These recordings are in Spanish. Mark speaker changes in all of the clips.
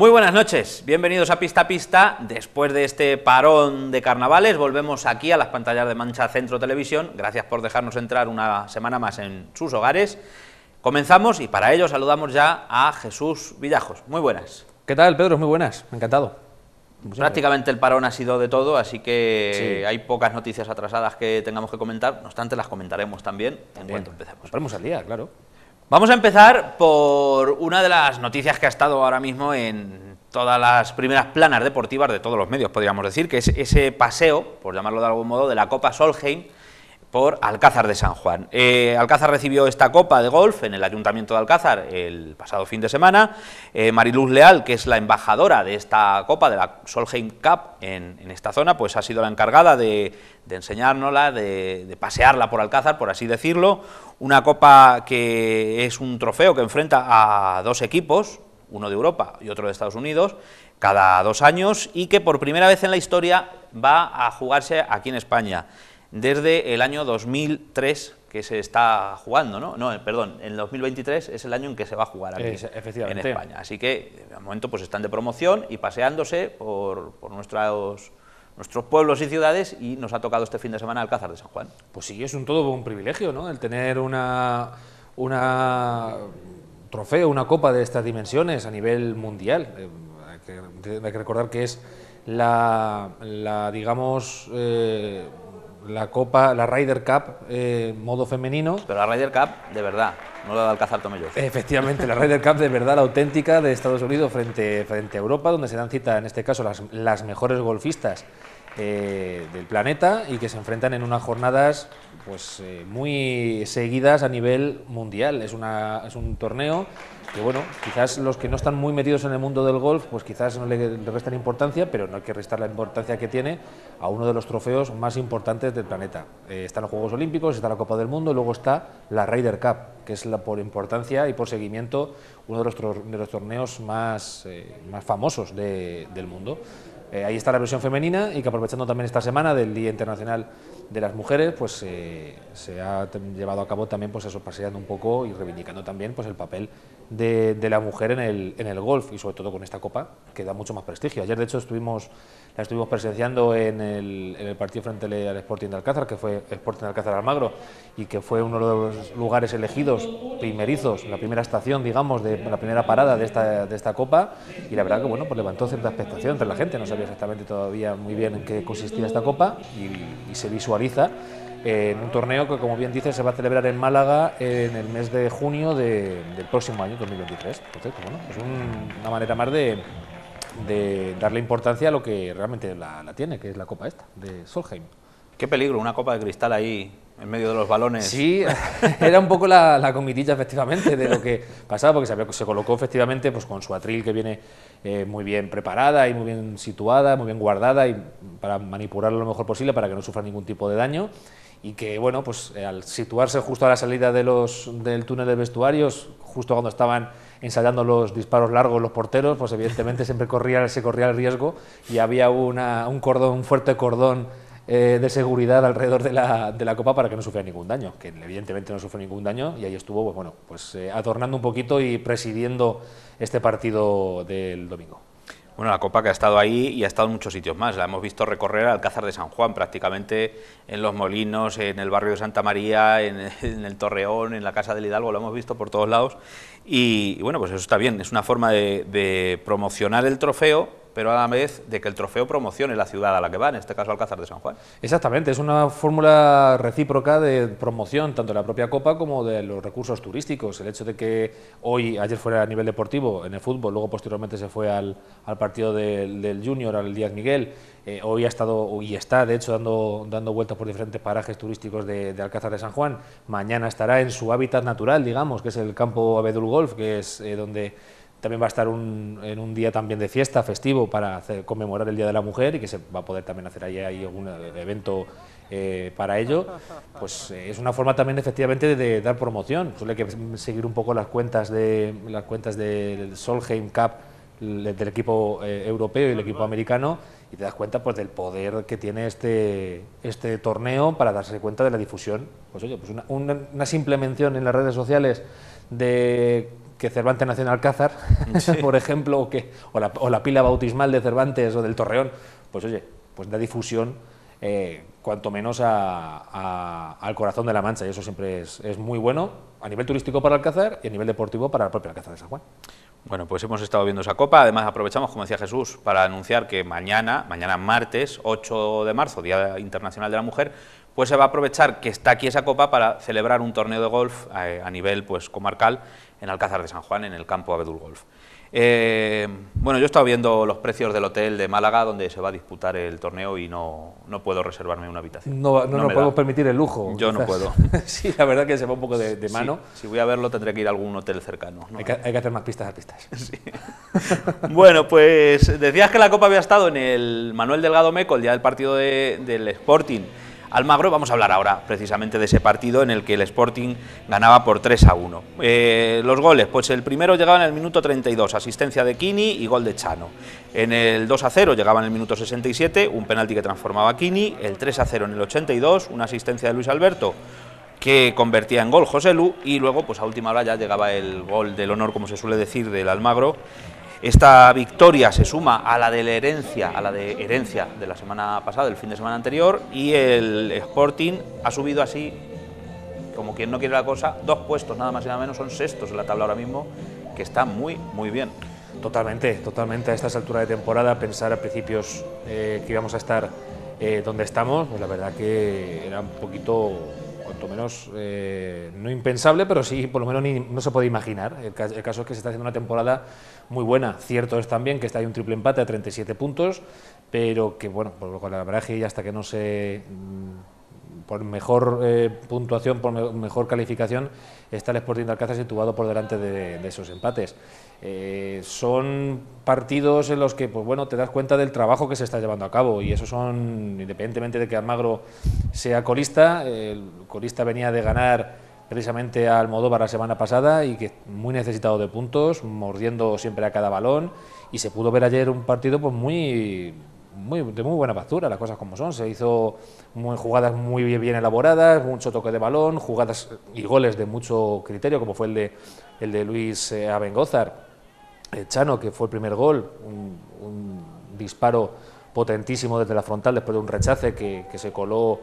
Speaker 1: Muy buenas noches, bienvenidos a Pista a Pista. Después de este parón de carnavales, volvemos aquí a las pantallas de Mancha Centro Televisión. Gracias por dejarnos entrar una semana más en sus hogares. Comenzamos y para ello saludamos ya a Jesús Villajos. Muy buenas.
Speaker 2: ¿Qué tal, Pedro? Muy buenas, encantado.
Speaker 1: Prácticamente el parón ha sido de todo, así que hay pocas noticias atrasadas que tengamos que comentar. No obstante, las comentaremos también, en cuanto empecemos.
Speaker 2: Nos ponemos al día, claro.
Speaker 1: Vamos a empezar por una de las noticias que ha estado ahora mismo en todas las primeras planas deportivas de todos los medios, podríamos decir, que es ese paseo, por llamarlo de algún modo, de la Copa Solheim por Alcázar de San Juan. Eh, Alcázar recibió esta copa de golf en el Ayuntamiento de Alcázar el pasado fin de semana. Eh, Mariluz Leal, que es la embajadora de esta copa, de la Solheim Cup en, esta zona, pues ha sido la encargada de, enseñárnosla, de, de, pasearla por Alcázar, por así decirlo. Una copa que es un trofeo que enfrenta a dos equipos, uno de Europa y otro de Estados Unidos, cada dos años y que por primera vez en la historia va a jugarse aquí en España desde el año 2003 que se está jugando, ¿no? No, perdón, en 2023 es el año en que se va a jugar aquí en España. Así que, de momento, pues están de promoción y paseándose por, nuestros, nuestros pueblos y ciudades y nos ha tocado este fin de semana Alcázar de San Juan.
Speaker 2: Pues sí, es un todo un privilegio, ¿no? El tener una, una trofeo, una copa de estas dimensiones a nivel mundial. Eh, hay, que, recordar que es la, la digamos... Eh, la Copa, la Ryder Cup eh, modo femenino.
Speaker 1: Pero la Ryder Cup de verdad, no la de Alcázar Tomello.
Speaker 2: Efectivamente, la Ryder Cup de verdad, la auténtica de Estados Unidos frente, frente a Europa, donde se dan cita en este caso las, las mejores golfistas eh, del planeta y que se enfrentan en unas jornadas pues eh, muy seguidas a nivel mundial. Es, una, es un torneo que, bueno, quizás los que no están muy metidos en el mundo del golf, pues quizás no le, restan importancia, pero no hay que restar la importancia que tiene a uno de los trofeos más importantes del planeta. Eh, están los Juegos Olímpicos, está la Copa del Mundo, y luego está la Ryder Cup, que es por importancia y por seguimiento uno de los, torneos más, más famosos del mundo. Eh, ahí está la versión femenina y que aprovechando también esta semana del Día Internacional de las Mujeres, pues eh, se ha llevado a cabo también pues eso, paseando un poco y reivindicando también pues el papel de, la mujer en el, en el golf y sobre todo con esta copa que da mucho más prestigio. Ayer de hecho estuvimos la estuvimos presenciando en el, en el partido frente al Sporting de Alcázar, que fue Sporting de Alcázar Almagro y que fue uno de los lugares elegidos primerizos, la primera estación, digamos, de la primera parada de esta, de esta copa y la verdad que bueno, pues levantó cierta expectación entre la gente, no sabía exactamente todavía muy bien en qué consistía esta copa y, se visualiza en un torneo que, como bien dice, se va a celebrar en Málaga en el mes de junio del próximo año, 2023. Entonces, es una manera más de, de darle importancia a lo que realmente la, tiene, que es la copa esta, de Solheim.
Speaker 1: Qué peligro, una copa de cristal ahí en medio de los balones.
Speaker 2: Sí, era un poco la, la, comitilla efectivamente de lo que pasaba, porque se, se colocó efectivamente pues, con su atril que viene eh, muy bien preparada y muy bien situada, muy bien guardada y para manipularlo lo mejor posible para que no sufra ningún tipo de daño y que bueno pues eh, al situarse justo a la salida de los, del túnel de vestuarios, justo cuando estaban ensayando los disparos largos los porteros, pues evidentemente siempre corría, se corría el riesgo y había una, un cordón, un fuerte cordón eh, de seguridad alrededor de la, de la, copa para que no sufriera ningún daño, que evidentemente no sufrió ningún daño y ahí estuvo pues, bueno, pues, eh, adornando un poquito y presidiendo este partido del domingo.
Speaker 1: Bueno, la Copa que ha estado ahí y ha estado en muchos sitios más. La hemos visto recorrer Alcázar de San Juan, prácticamente en Los Molinos, en el barrio de Santa María, en, el Torreón, en la Casa del Hidalgo, lo hemos visto por todos lados. Y, bueno, pues eso está bien, es una forma de promocionar el trofeo pero a la vez de que el trofeo promocione la ciudad a la que va, en este caso Alcázar de San Juan.
Speaker 2: Exactamente, es una fórmula recíproca de promoción tanto de la propia Copa como de los recursos turísticos. El hecho de que hoy, ayer fuera a nivel deportivo en el fútbol, luego posteriormente se fue al, partido del, Junior, al Díaz Miguel, eh, hoy ha estado y está de hecho dando, dando vueltas por diferentes parajes turísticos de, Alcázar de San Juan. Mañana estará en su hábitat natural, digamos, que es el campo Abedul Golf, que es eh, donde también va a estar en un día también de fiesta, festivo, para conmemorar el Día de la Mujer y que se va a poder también hacer ahí, algún evento eh, para ello. Pues eh, es una forma también efectivamente de, dar promoción. Suele que seguir un poco las cuentas de las cuentas del Solheim Cup del equipo eh, europeo y el equipo americano y te das cuenta pues del poder que tiene este este torneo para darse cuenta de la difusión pues oye pues una simple mención en las redes sociales de que Cervantes nació en Alcázar, por ejemplo, o, que, o la, o, la, pila bautismal de Cervantes o del Torreón, pues oye, pues da difusión eh, cuanto menos al corazón de la Mancha, y eso siempre es, es, muy bueno a nivel turístico para Alcázar y a nivel deportivo para la propia Alcázar de San Juan.
Speaker 1: Bueno, pues hemos estado viendo esa copa, además aprovechamos, como decía Jesús, para anunciar que mañana, mañana martes, 8 de marzo, Día Internacional de la Mujer, pues se va a aprovechar que está aquí esa copa para celebrar un torneo de golf eh, a nivel pues comarcal en Alcázar de San Juan, en el campo Abedul Golf. Eh, bueno, yo he estado viendo los precios del hotel de Málaga donde se va a disputar el torneo y no, no puedo reservarme una habitación.
Speaker 2: No, no, nos podemos permitir el lujo.
Speaker 1: Yo no puedo.
Speaker 2: sí, la verdad que se va un poco de, mano.
Speaker 1: si voy a verlo tendré que ir a algún hotel cercano.
Speaker 2: Hay, que, hay, que, hacer más pistas a pistas.
Speaker 1: bueno, pues decías que la Copa había estado en el Manuel Delgado Meco el día del partido del Sporting Almagro. Vamos a hablar ahora precisamente de ese partido en el que el Sporting ganaba por 3 a 1. Eh, los goles, pues el primero llegaba en el minuto 32, asistencia de Kini y gol de Chano. En el 2 a 0 llegaba en el minuto 67, un penalti que transformaba a Kini, el 3 a 0 en el 82, una asistencia de Luis Alberto que convertía en gol José Lu y luego pues a última hora ya llegaba el gol del honor como se suele decir del Almagro esta victoria se suma a la de la herencia, a la de herencia de la semana pasada, del fin de semana anterior, y el Sporting ha subido así, como quien no quiere la cosa, dos puestos, nada más y nada menos, son sextos en la tabla ahora mismo, que está muy, muy bien.
Speaker 2: Totalmente, totalmente. A estas alturas de temporada, pensar a principios eh, que íbamos a estar eh, donde estamos, pues la verdad que era un poquito cuanto menos eh, no impensable, pero sí por lo menos no se puede imaginar. El, caso es que se está haciendo una temporada muy buena. Cierto es también que está ahí un triple empate a 37 puntos, pero que bueno, por la verdad y hasta que no se mm, por mejor eh, puntuación, por mejor calificación, está el Sporting de Alcázar situado por delante de esos empates. Eh, son partidos en los que pues bueno, te das cuenta del trabajo que se está llevando a cabo y eso son, independientemente de que Almagro sea colista, el colista venía de ganar precisamente al Almodóvar la semana pasada y que muy necesitado de puntos, mordiendo siempre a cada balón y se pudo ver ayer un partido pues muy, muy de muy buena factura, las cosas como son, se hizo jugadas muy bien elaboradas, mucho toque de balón, jugadas y goles de mucho criterio como fue el de, el de Luis eh, Abengozar Chano, que fue el primer gol, un, disparo potentísimo desde la frontal después de un rechace que, se coló,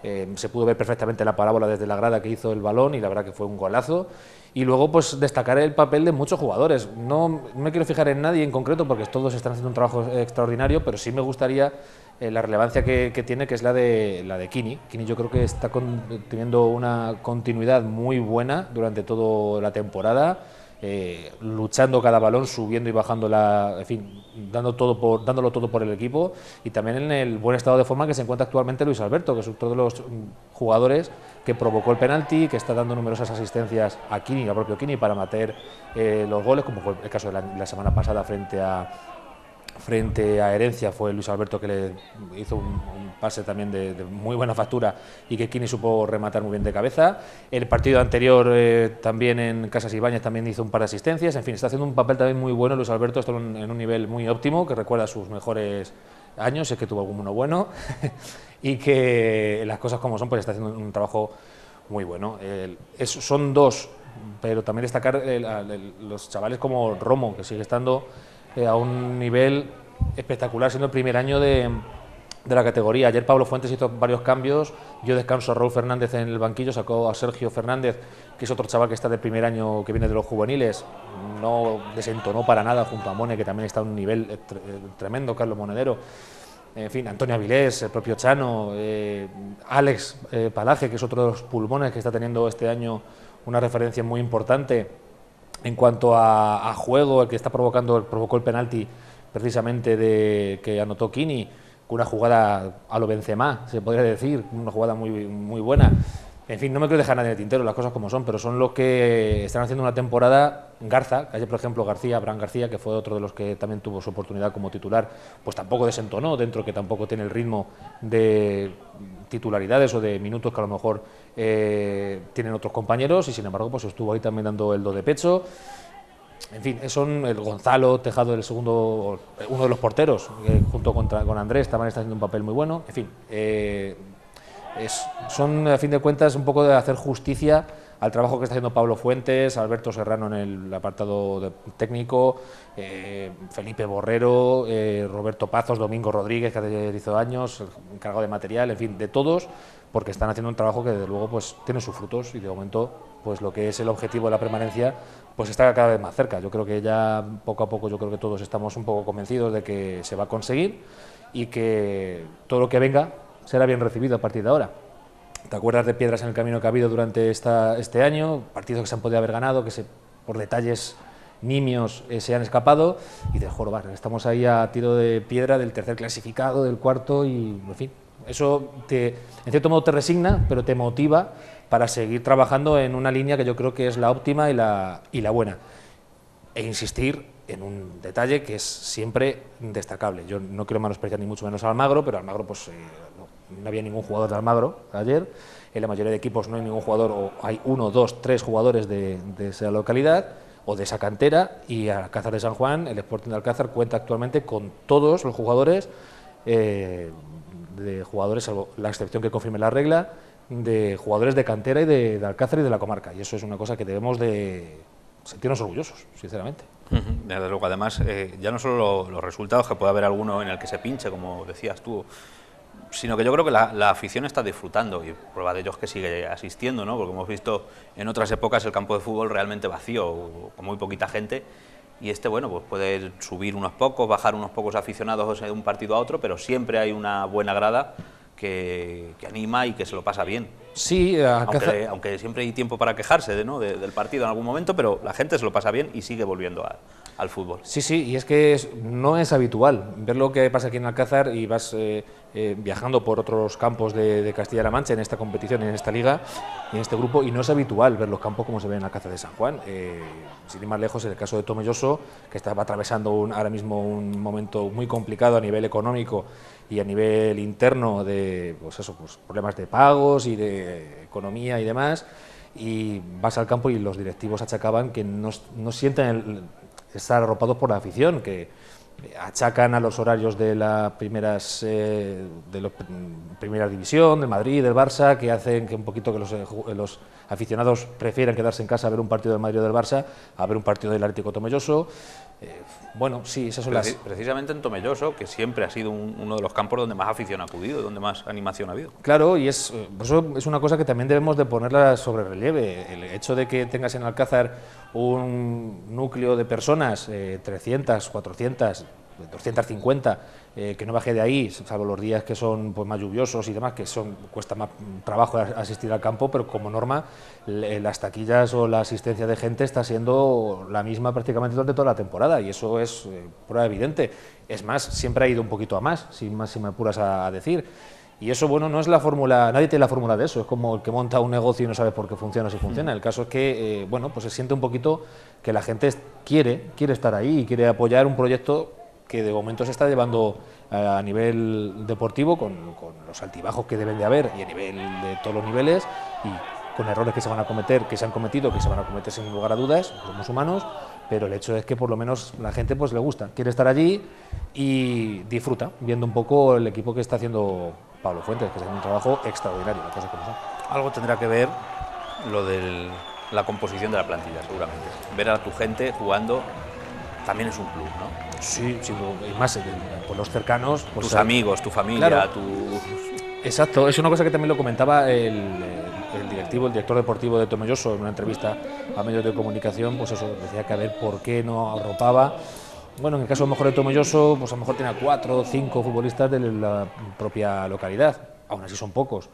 Speaker 2: eh, se pudo ver perfectamente la parábola desde la grada que hizo el balón y la verdad que fue un golazo. Y luego pues destacar el papel de muchos jugadores. No, me quiero fijar en nadie en concreto porque todos están haciendo un trabajo extraordinario, pero sí me gustaría eh, la relevancia que, tiene, que es la de, la de Kini. Kini yo creo que está teniendo una continuidad muy buena durante toda la temporada eh, luchando cada balón, subiendo y bajando la, en fin, dando todo por, dándolo todo por el equipo y también en el buen estado de forma que se encuentra actualmente Luis Alberto, que es uno de los jugadores que provocó el penalti, que está dando numerosas asistencias a Kini, al propio Kini, para meter eh, los goles, como fue el caso de la semana pasada frente a, frente a Herencia fue Luis Alberto que le hizo un, pase también de, muy buena factura y que Kini supo rematar muy bien de cabeza. El partido anterior eh, también en Casas Ibáñez también hizo un par de asistencias. En fin, está haciendo un papel también muy bueno Luis Alberto, está en un nivel muy óptimo, que recuerda sus mejores años, es que tuvo alguno bueno y que las cosas como son, pues está haciendo un trabajo muy bueno. son dos, pero también destacar los chavales como Romo, que sigue estando eh, a un nivel espectacular, siendo el primer año de, de, la categoría. Ayer Pablo Fuentes hizo varios cambios, yo descanso a Raúl Fernández en el banquillo, sacó a Sergio Fernández, que es otro chaval que está del primer año que viene de los juveniles, no desentonó para nada junto a Mone, que también está a un nivel eh, eh, tremendo, Carlos Monedero. En fin, Antonio Avilés, el propio Chano, Alex Palaje, que es otro de los pulmones que está teniendo este año una referencia muy importante en cuanto a, juego, el que está provocando, provocó el penalti precisamente de que anotó Kini, una jugada a lo Benzema, se podría decir, una jugada muy, muy buena. En fin, no me quiero dejar nadie de tintero, las cosas como son, pero son los que están haciendo una temporada. Garza, ayer por ejemplo García, Abraham García, que fue otro de los que también tuvo su oportunidad como titular, pues tampoco desentonó, dentro que tampoco tiene el ritmo de titularidades o de minutos que a lo mejor eh, tienen otros compañeros, y sin embargo pues estuvo ahí también dando el do de pecho. En fin, son el Gonzalo Tejado, el segundo, uno de los porteros, junto con, con Andrés, también está haciendo un papel muy bueno. En fin, eh, es, son, a fin de cuentas, un poco de hacer justicia al trabajo que está haciendo Pablo Fuentes, Alberto Serrano en el apartado técnico, eh, Felipe Borrero, eh, Roberto Pazos, Domingo Rodríguez, que hace 10 años, encargado de material, en fin, de todos, porque están haciendo un trabajo que desde luego pues, tiene sus frutos y de momento pues lo que es el objetivo de la permanencia pues está cada vez más cerca. Yo creo que ya poco a poco yo creo que todos estamos un poco convencidos de que se va a conseguir y que todo lo que venga será bien recibido a partir de ahora. ¿Te acuerdas de piedras en el camino que ha habido durante esta, este año? Partidos que se han podido haber ganado, que se, por detalles nimios eh, se han escapado y de jorobar. Estamos ahí a tiro de piedra del tercer clasificado, del cuarto y, en fin, eso te, en cierto modo te resigna, pero te motiva para seguir trabajando en una línea que yo creo que es la óptima y la, y la buena. E insistir en un detalle que es siempre destacable. Yo no quiero menospreciar ni mucho menos a Almagro, pero Almagro pues, eh, no había ningún jugador de Almagro ayer. En la mayoría de equipos no hay ningún jugador, o hay uno, dos, tres jugadores de, esa localidad o de esa cantera. Y Alcázar de San Juan, el Sporting de Alcázar, cuenta actualmente con todos los jugadores, eh, de jugadores, salvo la excepción que confirme la regla, de jugadores de cantera y de, Alcázar y de la comarca. Y eso es una cosa que debemos de sentirnos orgullosos, sinceramente.
Speaker 1: Desde luego, además, eh, ya no solo los resultados, que puede haber alguno en el que se pinche, como decías tú, sino que yo creo que la, afición está disfrutando y prueba de ello es que sigue asistiendo, ¿no? porque hemos visto en otras épocas el campo de fútbol realmente vacío, con muy poquita gente, y este, bueno, pues puede subir unos pocos, bajar unos pocos aficionados de un partido a otro, pero siempre hay una buena grada que, anima y que se lo pasa bien.
Speaker 2: Sí,
Speaker 1: aunque, aunque, siempre hay tiempo para quejarse de, ¿no? del partido en algún momento, pero la gente se lo pasa bien y sigue volviendo al fútbol.
Speaker 2: Sí, sí, y es que no es habitual ver lo que pasa aquí en Alcázar y vas eh, eh, viajando por otros campos de, Castilla-La Mancha en esta competición, en esta liga y en este grupo, y no es habitual ver los campos como se ven en Alcázar de San Juan. Eh, sin ir más lejos, en el caso de Tomelloso, que estaba atravesando un, ahora mismo un momento muy complicado a nivel económico y a nivel interno de pues eso, pues problemas de pagos y de economía y demás, y vas al campo y los directivos achacaban que no, no sienten el, estar arropados por la afición, que achacan a los horarios de la primeras eh, de la primera división, de Madrid, del Barça, que hacen que un poquito que los, eh, los, aficionados prefieran quedarse en casa a ver un partido del Madrid o del Barça a ver un partido del Atlético Tomelloso. Eh, bueno, sí, esas son las...
Speaker 1: Precisamente en Tomelloso, que siempre ha sido uno de los campos donde más afición ha acudido, donde más animación ha habido.
Speaker 2: Claro, y es, eso es una cosa que también debemos de ponerla sobre relieve. El hecho de que tengas en Alcázar un núcleo de personas, 300, 400, 250, eh, que no baje de ahí, salvo los días que son pues, más lluviosos y demás, que son cuesta más trabajo asistir al campo, pero como norma las taquillas o la asistencia de gente está siendo la misma prácticamente durante toda la temporada y eso es eh, prueba evidente. Es más, siempre ha ido un poquito a más, sin más si me apuras a, decir. Y eso, bueno, no es la fórmula, nadie tiene la fórmula de eso, es como el que monta un negocio y no sabe por qué funciona o si funciona. Mm. El caso es que, eh, bueno, pues se siente un poquito que la gente quiere, quiere estar ahí y quiere apoyar un proyecto que de momento se está llevando eh, a nivel deportivo con, los altibajos que deben de haber y a nivel de todos los niveles y con errores que se van a cometer, que se han cometido, que se van a cometer sin lugar a dudas, somos humanos, pero el hecho es que por lo menos la gente pues le gusta, quiere estar allí y disfruta viendo un poco el equipo que está haciendo Pablo Fuentes, que está haciendo un trabajo extraordinario,
Speaker 1: Algo tendrá que ver lo de la composición de la plantilla, seguramente. Ver a tu gente jugando también es un club, ¿no?
Speaker 2: Sí, sí, y más eh, por los cercanos.
Speaker 1: Pues, Tus amigos, tu familia, tu...
Speaker 2: Exacto, es una cosa que también lo comentaba el, directivo, el director deportivo de Tomelloso en una entrevista a medios de comunicación, pues eso, decía que a ver por qué no arropaba. Bueno, en el caso mejor de Tomelloso, pues a lo mejor tiene cuatro o cinco futbolistas de la propia localidad, aún así son pocos.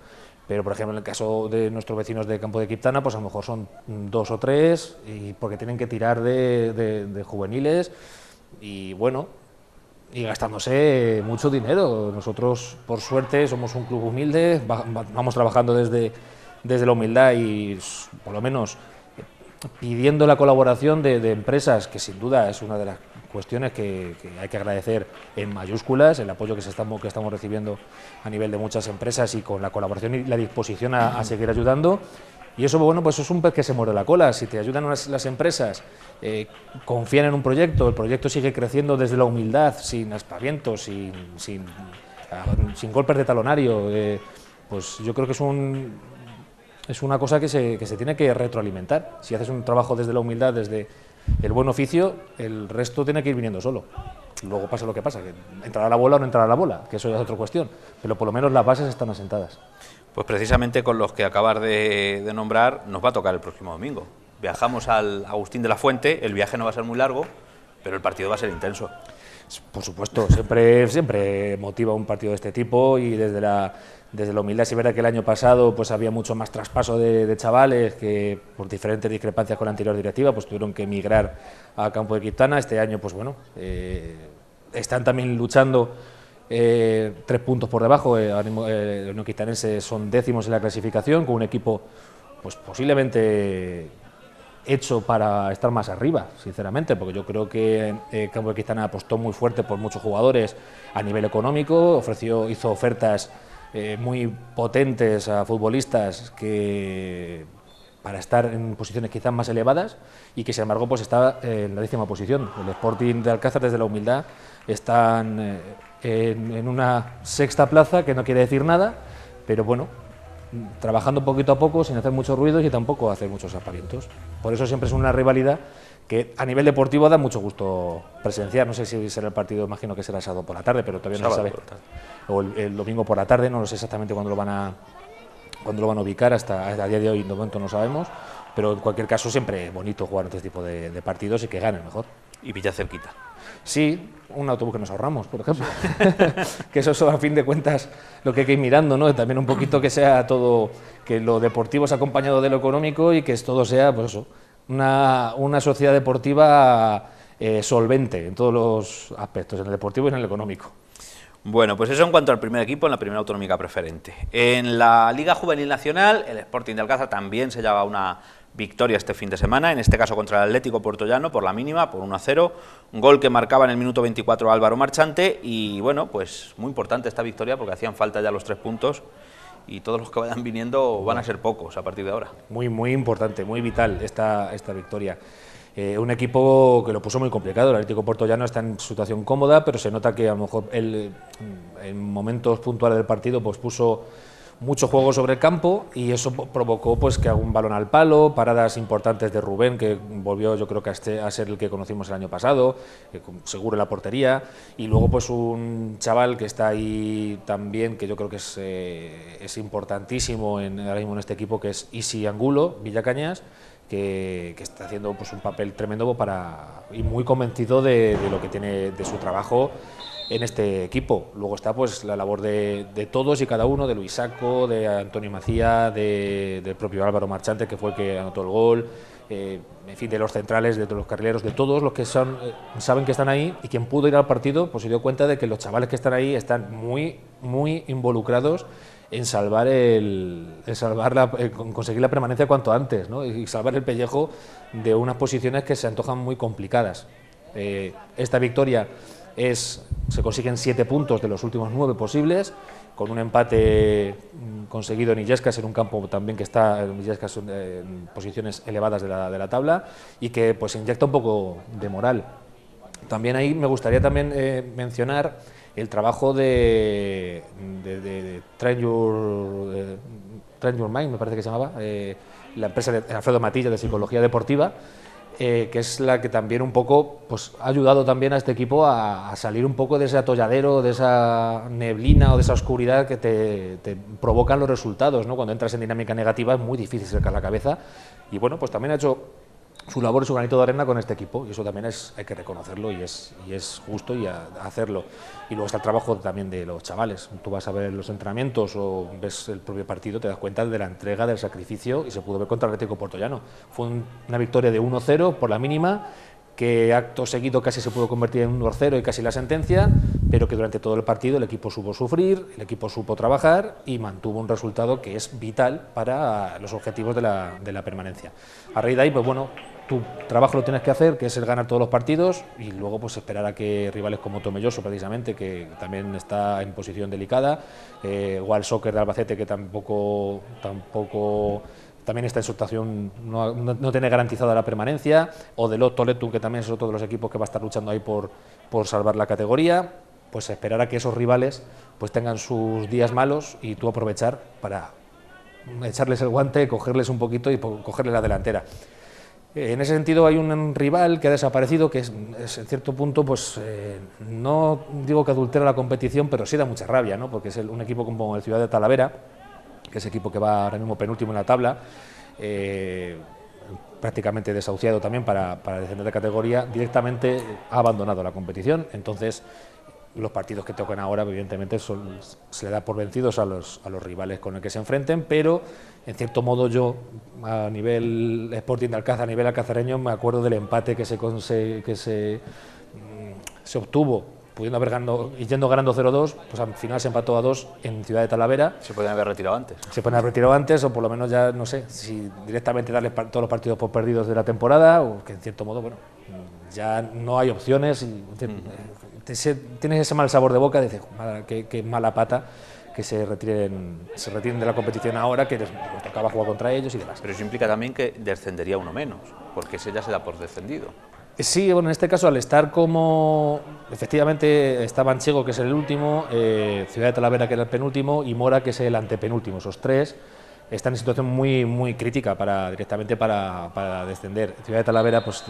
Speaker 2: Pero, por ejemplo, en el caso de nuestros vecinos de Campo de Quiptana, pues a lo mejor son dos o tres, y porque tienen que tirar de juveniles y bueno, y gastándose mucho dinero. Nosotros, por suerte, somos un club humilde, vamos trabajando desde, desde la humildad y por lo menos pidiendo la colaboración de, empresas, que sin duda es una de las cuestiones que, hay que agradecer en mayúsculas, el apoyo que, estamos, que estamos recibiendo a nivel de muchas empresas y con la colaboración y la disposición a seguir ayudando. Y eso, bueno, pues es un pez que se muere la cola. Si te ayudan las, empresas, eh, confían en un proyecto, el proyecto sigue creciendo desde la humildad, sin aspavientos, sin, sin, ah, sin golpes de talonario. Eh, pues yo creo que es un es una cosa que se, que se tiene que retroalimentar. Si haces un trabajo desde la humildad, desde el buen oficio, el resto tiene que ir viniendo solo. Luego pasa lo que pasa, que entrará la bola o no entrará la bola, que eso ya es otra cuestión, pero por lo menos las bases están asentadas.
Speaker 1: Pues precisamente con los que acabas de, de nombrar nos va a tocar el próximo domingo. Viajamos al Agustín de la Fuente, el viaje no va a ser muy largo, pero el partido va a ser intenso.
Speaker 2: Por supuesto, siempre, siempre motiva un partido de este tipo y desde la, desde la humildad, si es verdad que el año pasado pues había mucho más traspaso de, chavales que por diferentes discrepancias con la anterior directiva pues tuvieron que emigrar a Campo de Quintana. Este año pues bueno, eh, están también luchando eh, tres puntos por debajo, eh, eh los son décimos en la clasificación con un equipo pues posiblemente hecho para estar más arriba, sinceramente, porque yo creo que eh, Campo de Quintana apostó muy fuerte por muchos jugadores a nivel económico, ofreció, hizo ofertas eh, muy potentes a futbolistas que para estar en posiciones quizás más elevadas y que sin embargo pues está en la décima posición. El Sporting de Alcázar desde la humildad están eh, en una sexta plaza que no quiere decir nada, pero bueno, trabajando poquito a poco, sin hacer muchos ruidos y tampoco hacer muchos aparientos. Por eso siempre es una rivalidad que a nivel deportivo da mucho gusto presenciar. No sé si será el partido, imagino que será sábado por la tarde, pero todavía no se sabe. O el, domingo por la tarde, no lo sé exactamente cuándo lo van a cuándo lo van a ubicar, hasta a día de hoy de momento no sabemos, pero en cualquier caso siempre bonito jugar este tipo de, de partidos y que ganen mejor.
Speaker 1: Y Villa cerquita.
Speaker 2: Sí, un autobús que nos ahorramos, por ejemplo. que eso es a fin de cuentas lo que hay que ir mirando, ¿no? También un poquito que sea todo, que lo deportivo sea acompañado de lo económico y que todo sea, pues eso, una, una sociedad deportiva eh, solvente en todos los aspectos, en el deportivo y en el económico.
Speaker 1: Bueno, pues eso en cuanto al primer equipo en la primera autonómica preferente. En la Liga Juvenil Nacional, el Sporting de Alcázar también se lleva una victoria este fin de semana, en este caso contra el Atlético Puertollano por la mínima, por 1 a 0, un gol que marcaba en el minuto 24 Álvaro Marchante y bueno, pues muy importante esta victoria porque hacían falta ya los tres puntos y todos los que vayan viniendo van a ser pocos a partir de ahora.
Speaker 2: Muy, muy importante, muy vital esta, esta victoria. Eh, un equipo que lo puso muy complicado, el Atlético Puertollano está en situación cómoda, pero se nota que a lo mejor él, en momentos puntuales del partido pues puso mucho juego sobre el campo y eso provocó pues que algún balón al palo, paradas importantes de Rubén, que volvió yo creo que a, este, a ser el que conocimos el año pasado, seguro en la portería, y luego pues un chaval que está ahí también, que yo creo que es, eh, es importantísimo en, ahora mismo en este equipo, que es Isi Angulo, Villacañas, que, que, está haciendo pues, un papel tremendo para, y muy convencido de, de lo que tiene de su trabajo en este equipo. Luego está pues la labor de, de todos y cada uno, de Luis Saco, de Antonio Macía, de, del propio Álvaro Marchante, que fue el que anotó el gol, eh, en fin, de los centrales, de los carrileros, de todos los que son, eh, saben que están ahí y quien pudo ir al partido pues se dio cuenta de que los chavales que están ahí están muy, muy involucrados en salvar el, en salvar la, conseguir la permanencia cuanto antes ¿no? y salvar el pellejo de unas posiciones que se antojan muy complicadas. Eh, esta victoria es, se consiguen siete puntos de los últimos nueve posibles, con un empate mm, conseguido en Illescas, en un campo también que está en Illescas en posiciones elevadas de la, de la tabla y que pues inyecta un poco de moral. También ahí me gustaría también eh, mencionar el trabajo de, de, de, Train, Your, Mind, me parece que se llamaba, eh, la empresa de Alfredo Matilla de Psicología Deportiva, eh, que es la que también un poco pues, ha ayudado también a este equipo a, salir un poco de ese atolladero, de esa neblina o de esa oscuridad que te, te, provocan los resultados. ¿no? Cuando entras en dinámica negativa es muy difícil sacar la cabeza. Y bueno, pues también ha hecho su labor y su granito de arena con este equipo y eso también es hay que reconocerlo y es y es justo y hacerlo. Y luego está el trabajo también de los chavales. Tú vas a ver los entrenamientos o ves el propio partido te das cuenta de la entrega del sacrificio y se pudo ver contra el Atlético Portollano. Fue una victoria de 1-0 por la mínima que acto seguido casi se pudo convertir en un 1-0 y casi la sentencia, pero que durante todo el partido el equipo supo sufrir, el equipo supo trabajar y mantuvo un resultado que es vital para los objetivos de la, de la permanencia. A raíz de ahí, pues bueno, tu trabajo lo tienes que hacer, que es el ganar todos los partidos y luego pues esperar a que rivales como Tomelloso precisamente, que también está en posición delicada, eh, Wild Soccer de Albacete que tampoco tampoco también está en situación, no, no, tiene garantizada la permanencia, o del Toletum que también es otro de los equipos que va a estar luchando ahí por, por salvar la categoría. pues esperar a que esos rivales pues tengan sus días malos y tú aprovechar para echarles el guante, cogerles un poquito y cogerles la delantera. Eh, en ese sentido hay un rival que ha desaparecido, que es, en cierto punto, pues eh, no digo que adultera la competición, pero sí da mucha rabia, ¿no? porque es un equipo como el Ciudad de Talavera, que es el equipo que va ahora mismo penúltimo en la tabla, eh, prácticamente desahuciado también para, para descender de categoría, directamente ha abandonado la competición. Entonces, los partidos que tocan ahora, evidentemente, se le da por vencidos a los, a los rivales con los que se enfrenten, pero en cierto modo yo, a nivel Sporting de Alcázar, a nivel alcazareño, me acuerdo del empate que se, que se, mm, se obtuvo, pudiendo haber ganado, yendo ganando 0-2, pues al final se empató a 2 en Ciudad de Talavera.
Speaker 1: Se pueden haber retirado antes.
Speaker 2: Se pueden haber retirado antes, o por lo menos ya, no sé, si directamente darle todos los partidos por perdidos de la temporada, o que en cierto modo, bueno, ya no hay opciones. Y, tienes ese mal sabor de boca, dices, qué, mala pata que se retiren, se retiren de la competición ahora, que les, tocaba jugar contra ellos y demás.
Speaker 1: Pero eso implica también que descendería uno menos, porque ese ya se da por descendido.
Speaker 2: Sí, bueno, en este caso al estar como efectivamente está Manchego, que es el último, eh, Ciudad de Talavera, que era el penúltimo, y Mora, que es el antepenúltimo, esos tres están en situación muy, muy crítica para, directamente para, para descender. Ciudad de Talavera pues,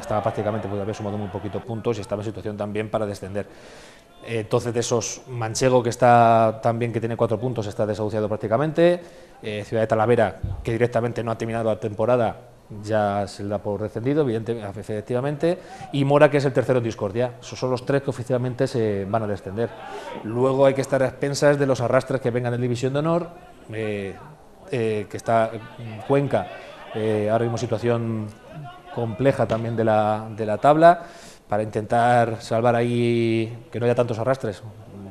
Speaker 2: estaba prácticamente, puede haber sumado muy poquitos puntos y estaba en situación también para descender. Entonces, de esos, Manchego, que está también, que tiene cuatro puntos, está desahuciado prácticamente. Eh, Ciudad de Talavera, que directamente no ha terminado la temporada, ya se le da por descendido, evidentemente, efectivamente. Y Mora, que es el tercero en discordia. Esos son los tres que oficialmente se van a descender. Luego hay que estar a expensas de los arrastres que vengan en División de Honor. Eh, eh, que está en Cuenca, eh, ahora mismo situación compleja también de la, de la tabla, para intentar salvar ahí que no haya tantos arrastres.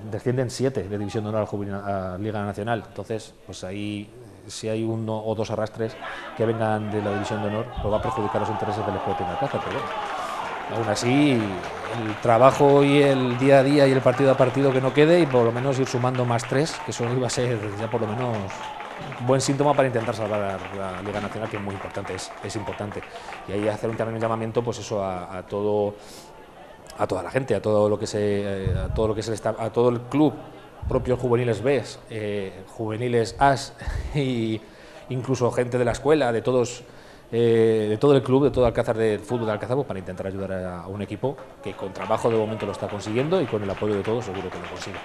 Speaker 2: Descienden siete de División de Honor a Liga Nacional, entonces pues ahí si hay uno o dos arrastres que vengan de la División de Honor, pues va a perjudicar los intereses del Sporting de Alcázar, pero aún así el trabajo y el día a día y el partido a partido que no quede y por lo menos ir sumando más tres, que eso iba a ser ya por lo menos buen síntoma para intentar salvar la, Liga Nacional, que es muy importante, es, importante. Y ahí hacer un, también llamamiento pues eso, a, todo a toda la gente, a todo lo que se eh, a todo lo que se a todo el club, propios juveniles B, eh, juveniles A y incluso gente de la escuela, de todos eh, de todo el club, de todo Alcázar de fútbol de Alcázar, pues, para intentar ayudar a, a un equipo que con trabajo de momento lo está consiguiendo y con el apoyo de todos seguro que lo consigue.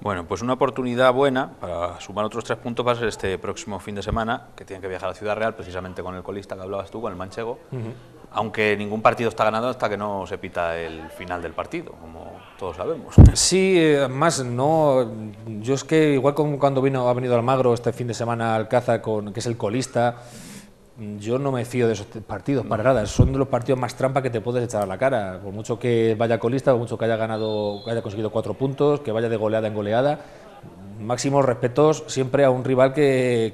Speaker 1: Bueno, pues una oportunidad buena para sumar otros tres puntos va a ser este próximo fin de semana, que tienen que viajar a Ciudad Real, precisamente con el colista que hablabas tú, con el manchego, aunque ningún partido está ganado hasta que no se pita el final del partido, como todos sabemos.
Speaker 2: Sí, más no, yo es que igual como cuando vino, ha venido Almagro este fin de semana al Caza, con, que es el colista, yo no me fío de esos partidos para nada. Son de los partidos más trampa que te puedes echar a la cara. Por mucho que vaya colista, por mucho que haya ganado, que haya conseguido cuatro puntos, que vaya de goleada en goleada. Máximos respetos siempre a un rival que,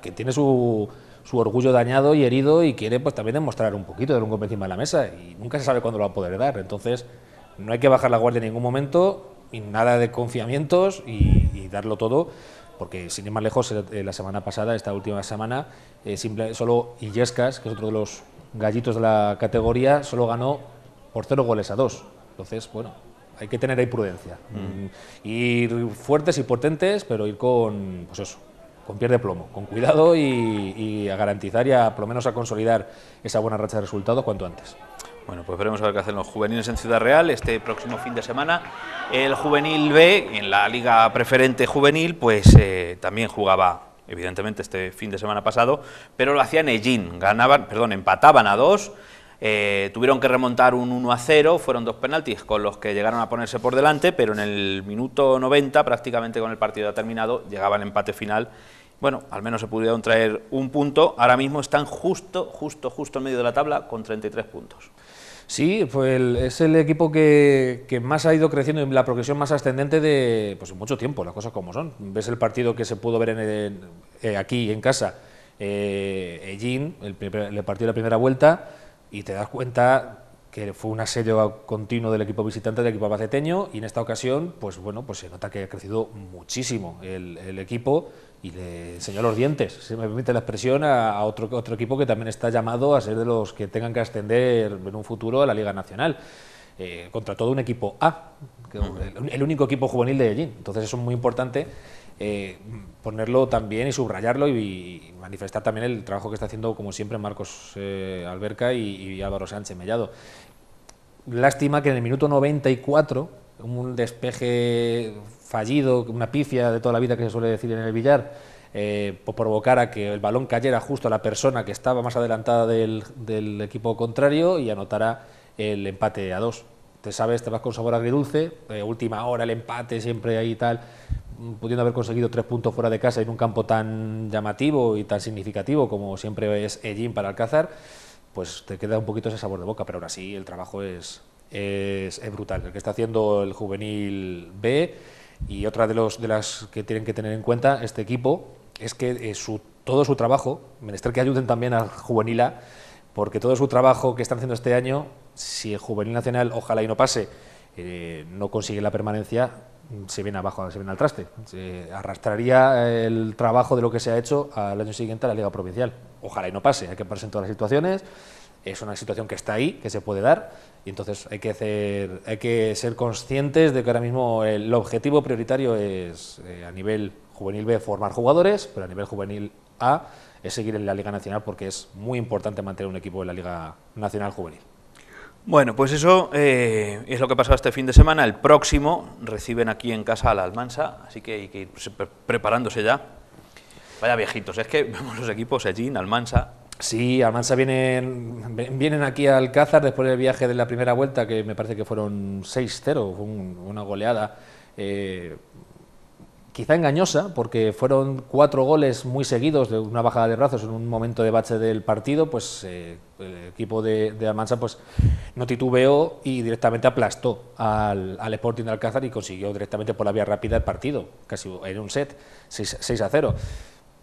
Speaker 2: que, tiene su, su, orgullo dañado y herido y quiere pues también demostrar un poquito de un golpe encima de la mesa. Y nunca se sabe cuándo lo va a poder dar. Entonces, no hay que bajar la guardia en ningún momento, y nada de confiamientos y, y darlo todo porque sin ir más lejos, eh, la semana pasada, esta última semana, eh, simple, solo Illescas, que es otro de los gallitos de la categoría, solo ganó por cero goles a dos. Entonces, bueno, hay que tener ahí prudencia. Mm. Ir fuertes y potentes, pero ir con, pues eso, con pie de plomo, con cuidado y, y a garantizar y a, por lo menos a consolidar esa buena racha de resultados cuanto antes.
Speaker 1: Bueno, pues veremos a ver qué hacen los juveniles en Ciudad Real este próximo fin de semana. El juvenil B, en la liga preferente juvenil, pues eh, también jugaba, evidentemente, este fin de semana pasado, pero lo hacían Ellín, ganaban, perdón, empataban a dos, eh, tuvieron que remontar un 1 a 0, fueron dos penaltis con los que llegaron a ponerse por delante, pero en el minuto 90, prácticamente con el partido ya terminado, llegaba el empate final bueno, al menos se pudieron traer un punto. Ahora mismo están justo, justo, justo en medio de la tabla con 33 puntos.
Speaker 2: Sí, pues es el equipo que, más ha ido creciendo en la progresión más ascendente de pues, mucho tiempo, las cosas como son. Ves el partido que se pudo ver en eh, aquí en casa, eh, el, el partido de la primera vuelta, y te das cuenta que fue un asedio continuo del equipo visitante del equipo albaceteño y en esta ocasión pues bueno pues se nota que ha crecido muchísimo el, equipo y le enseñó los dientes si me permite la expresión a, otro otro equipo que también está llamado a ser de los que tengan que ascender en un futuro a la Liga Nacional eh, contra todo un equipo A, el, único equipo juvenil de allí. Entonces eso es muy importante eh, ponerlo también y subrayarlo y, manifestar también el trabajo que está haciendo, como siempre, Marcos eh, Alberca y, Álvaro Sánchez Mellado. Lástima que en el minuto 94, un despeje fallido, una pifia de toda la vida que se suele decir en el billar, eh, provocara que el balón cayera justo a la persona que estaba más adelantada del, equipo contrario y anotara el empate a dos. Te sabes, te vas con sabor agridulce, eh, última hora el empate siempre ahí tal pudiendo haber conseguido tres puntos fuera de casa en un campo tan llamativo y tan significativo como siempre es Ellín para Alcázar, pues te queda un poquito ese sabor de boca, pero ahora sí el trabajo es, brutal. El que está haciendo el juvenil B y otra de, los, de las que tienen que tener en cuenta este equipo es que eh, su, todo su trabajo, menester que ayuden también al juvenil A, porque todo su trabajo que están haciendo este año, si el juvenil nacional ojalá y no pase, eh, no consigue la permanencia, se viene abajo, se viene al traste. Se arrastraría el trabajo de lo que se ha hecho al año siguiente a la Liga Provincial. Ojalá y no pase, hay que pararse en todas las situaciones. Es una situación que está ahí, que se puede dar, y entonces hay que, hacer, hay que ser conscientes de que ahora mismo el objetivo prioritario es eh, a nivel juvenil B formar jugadores, pero a nivel juvenil A es seguir en la Liga Nacional porque es muy importante mantener un equipo en la Liga Nacional Juvenil.
Speaker 1: Bueno, pues eso eh, es lo que ha pasado este fin de semana. El próximo reciben aquí en casa a la Almansa, así que hay que ir preparándose ya. Vaya viejitos, es que vemos los equipos allí, Almansa.
Speaker 2: Sí, Almansa vienen, vienen aquí al Alcázar después del viaje de la primera vuelta, que me parece que fueron 6-0, fue una goleada. Eh, quizá engañosa, porque fueron cuatro goles muy seguidos de una bajada de brazos en un momento de bache del partido, pues eh, el equipo de, de, Almansa pues, no titubeó y directamente aplastó al, al, Sporting de Alcázar y consiguió directamente por la vía rápida el partido, casi en un set, 6, a 0.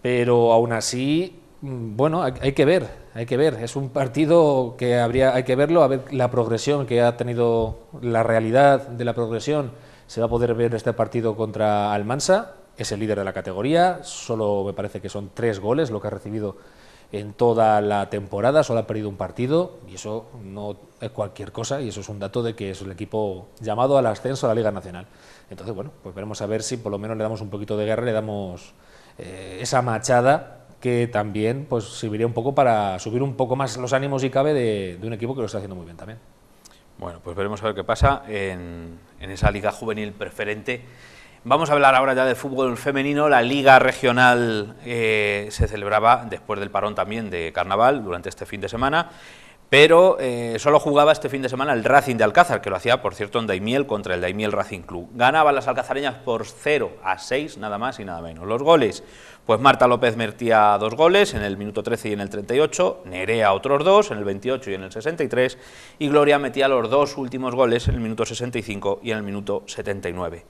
Speaker 2: Pero aún así, bueno, hay, hay, que ver, hay que ver. Es un partido que habría, hay que verlo, a ver la progresión que ha tenido, la realidad de la progresión se va a poder ver este partido contra Almansa, es el líder de la categoría, solo me parece que son tres goles lo que ha recibido en toda la temporada, solo ha perdido un partido y eso no es cualquier cosa y eso es un dato de que es el equipo llamado al ascenso a la Liga Nacional. Entonces, bueno, pues veremos a ver si por lo menos le damos un poquito de guerra, le damos eh, esa machada que también pues serviría un poco para subir un poco más los ánimos y cabe de, un equipo que lo está haciendo muy bien también.
Speaker 1: Bueno, pues veremos a ver qué pasa en, esa liga juvenil preferente. Vamos a hablar ahora ya de fútbol femenino. La liga regional eh, se celebraba después del parón también de carnaval durante este fin de semana, pero eh, solo jugaba este fin de semana el Racing de Alcázar, que lo hacía, por cierto, en Daimiel contra el Daimiel Racing Club. Ganaban las alcazareñas por 0 a 6, nada más y nada menos. Los goles pues Marta López metía dos goles en el minuto 13 y en el 38, Nerea otros dos en el 28 y en el 63, y Gloria metía los dos últimos goles en el minuto 65 y en el minuto 79.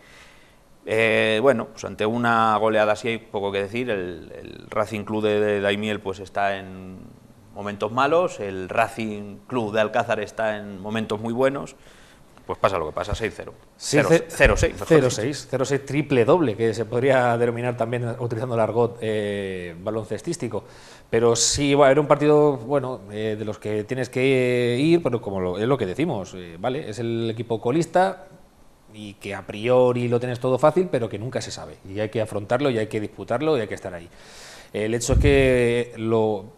Speaker 1: Eh, bueno, pues ante una goleada así hay poco que decir, el, Racing Club de, Daimiel pues está en momentos malos, el Racing Club de Alcázar está en momentos muy buenos, pues pasa lo que pasa, 6-0. 0-6.
Speaker 2: 0-6, triple doble, que se podría denominar también utilizando el argot eh, baloncestístico. Pero sí, bueno, era un partido bueno eh, de los que tienes que ir, pero como es lo que decimos, eh, ¿vale? Es el equipo colista y que a priori lo tienes todo fácil, pero que nunca se sabe. Y hay que afrontarlo, y hay que disputarlo, y hay que estar ahí. El hecho es que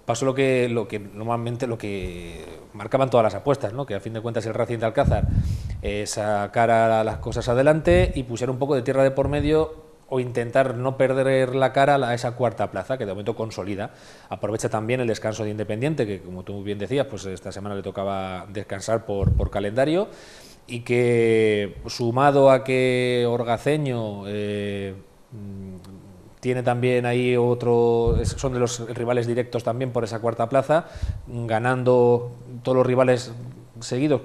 Speaker 2: pasó lo que, normalmente lo que marcaban todas las apuestas, ¿no? que a fin de cuentas el Racing de Alcázar eh, sacara las cosas adelante y pusiera un poco de tierra de por medio o intentar no perder la cara a esa cuarta plaza que de momento consolida. Aprovecha también el descanso de Independiente, que como tú bien decías, pues esta semana le tocaba descansar por, por calendario y que sumado a que Orgaceño eh, tiene también ahí otro, son de los rivales directos también por esa cuarta plaza, ganando todos los rivales seguidos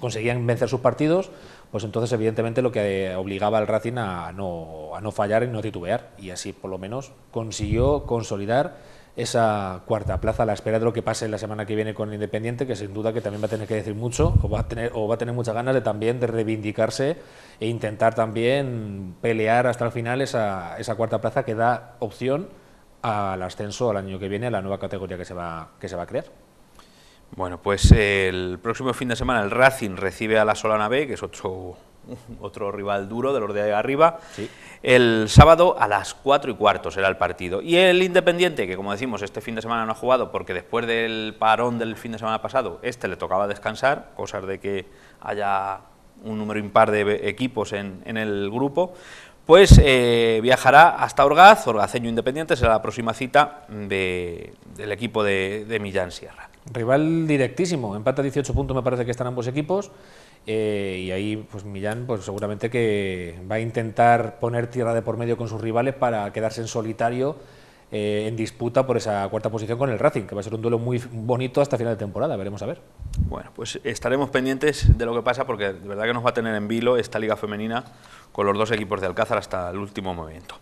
Speaker 2: conseguían vencer sus partidos, pues entonces evidentemente lo que obligaba al Racing a no, a no fallar y no titubear, y así por lo menos consiguió consolidar esa cuarta plaza a la espera de lo que pase la semana que viene con Independiente, que sin duda que también va a tener que decir mucho o va a tener, o va a tener muchas ganas de también de reivindicarse e intentar también pelear hasta el final esa, esa cuarta plaza que da opción al ascenso al año que viene, a la nueva categoría que se va, que se va a crear.
Speaker 1: Bueno, pues el próximo fin de semana el Racing recibe a la Solana B, que es otro, otro rival duro de los de arriba. El sábado a las 4 y cuarto será el partido. Y el Independiente, que como decimos, este fin de semana no ha jugado porque después del parón del fin de semana pasado, este le tocaba descansar, cosas de que haya un número impar de equipos en, el grupo, pues eh, viajará hasta Orgaz, Orgaceño Independiente, será la próxima cita del equipo de, de Millán Sierra.
Speaker 2: Rival directísimo, empata 18 puntos me parece que están ambos equipos. Eh, y ahí pues Millán pues seguramente que va a intentar poner tierra de por medio con sus rivales para quedarse en solitario eh, en disputa por esa cuarta posición con el Racing, que va a ser un duelo muy bonito hasta final de temporada, veremos a ver.
Speaker 1: Bueno, pues estaremos pendientes de lo que pasa porque de verdad que nos va a tener en vilo esta liga femenina con los dos equipos de Alcázar hasta el último momento.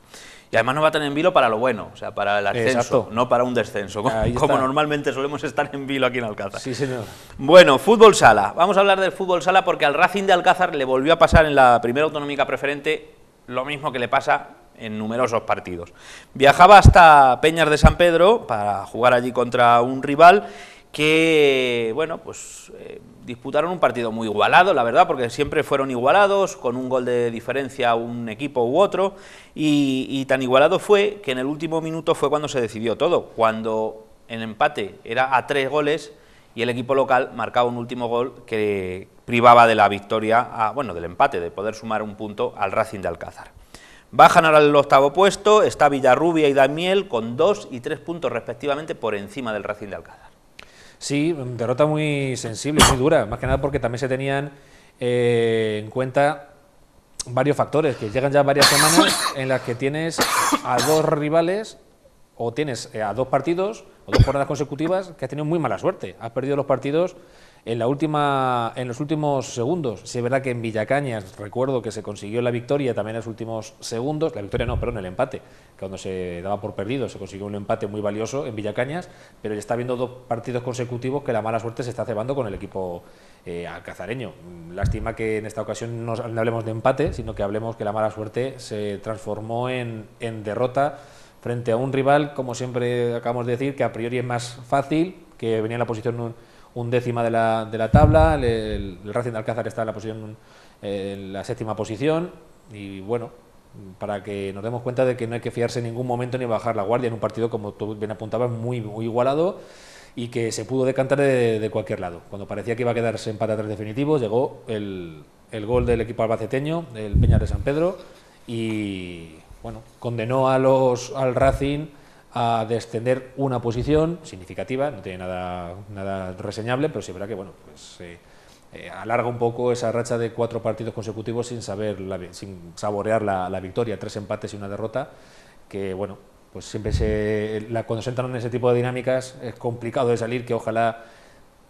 Speaker 1: Y además nos va a tener en vilo para lo bueno, o sea, para el ascenso, no para un descenso, como, normalmente solemos estar en vilo aquí en Alcázar.
Speaker 2: Sí, señor.
Speaker 1: Bueno, fútbol sala. Vamos a hablar del fútbol sala porque al Racing de Alcázar le volvió a pasar en la primera autonómica preferente lo mismo que le pasa en numerosos partidos. Viajaba hasta Peñas de San Pedro para jugar allí contra un rival que, bueno, pues eh, disputaron un partido muy igualado, la verdad, porque siempre fueron igualados, con un gol de diferencia un equipo u otro, y, tan igualado fue que en el último minuto fue cuando se decidió todo, cuando el empate era a tres goles y el equipo local marcaba un último gol que privaba de la victoria, bueno, del empate, de poder sumar un punto al Racing de Alcázar. Bajan ahora al octavo puesto, está Villarrubia y Damiel con dos y tres puntos respectivamente por encima del Racing de Alcázar.
Speaker 2: Sí, derrota muy sensible, muy dura, más que nada porque también se tenían eh, en cuenta varios factores, que llegan ya varias semanas en las que tienes a dos rivales o tienes eh, a dos partidos o dos jornadas consecutivas que has tenido muy mala suerte. Has perdido los partidos en, la última, en los últimos segundos. Si es verdad que en Villacañas recuerdo que se consiguió la victoria también en los últimos segundos, la victoria no, perdón, el empate, cuando se daba por perdido se consiguió un empate muy valioso en Villacañas, pero ya está viendo dos partidos consecutivos que la mala suerte se está cebando con el equipo eh, alcazareño. Lástima que en esta ocasión no, hablemos de empate, sino que hablemos que la mala suerte se transformó en, en derrota frente a un rival, como siempre acabamos de decir, que a priori es más fácil, que venía en la posición un décima de la, de la tabla, el, Racing de Alcázar está en la, posición, en la séptima posición y bueno, para que nos demos cuenta de que no hay que fiarse en ningún momento ni bajar la guardia en un partido como tú bien apuntabas, muy, muy igualado y que se pudo decantar de, cualquier lado. Cuando parecía que iba a quedarse empate a tres definitivos, llegó el, el gol del equipo albaceteño, del Peñar de San Pedro, y bueno, condenó a los, al Racing a descender una posición significativa, no tiene nada, nada reseñable, pero sí verdad que bueno, pues, eh, eh, alarga un poco esa racha de cuatro partidos consecutivos sin saber sin saborear la, victoria, tres empates y una derrota, que bueno, pues siempre se, cuando se entran en ese tipo de dinámicas es complicado de salir, que ojalá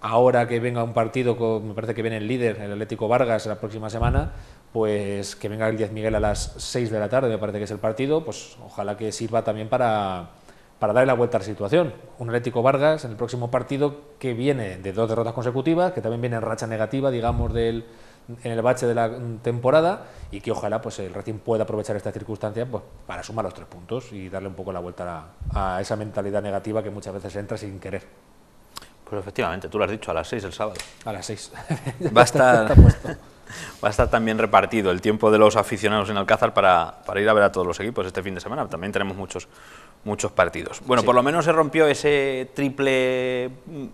Speaker 2: ahora que venga un partido, me parece que viene el líder, el Atlético Vargas, la próxima semana, pues que venga el 10 Miguel a las 6 de la tarde, me parece que es el partido, pues ojalá que sirva también para para darle la vuelta a la situación. Un Atlético Vargas en el próximo partido que viene de dos derrotas consecutivas, que también viene en racha negativa, digamos, del, en el bache de la temporada y que ojalá pues el Racing pueda aprovechar esta circunstancia pues, para sumar los tres puntos y darle un poco la vuelta a, esa mentalidad negativa que muchas veces entra sin querer.
Speaker 1: Pues efectivamente, tú lo has dicho, a las seis el sábado.
Speaker 2: A las seis.
Speaker 1: Va a estar... Va a estar también repartido el tiempo de los aficionados en Alcázar para, para ir a ver a todos los equipos este fin de semana. También tenemos muchos muchos partidos. Bueno, por lo menos se rompió ese triple mm,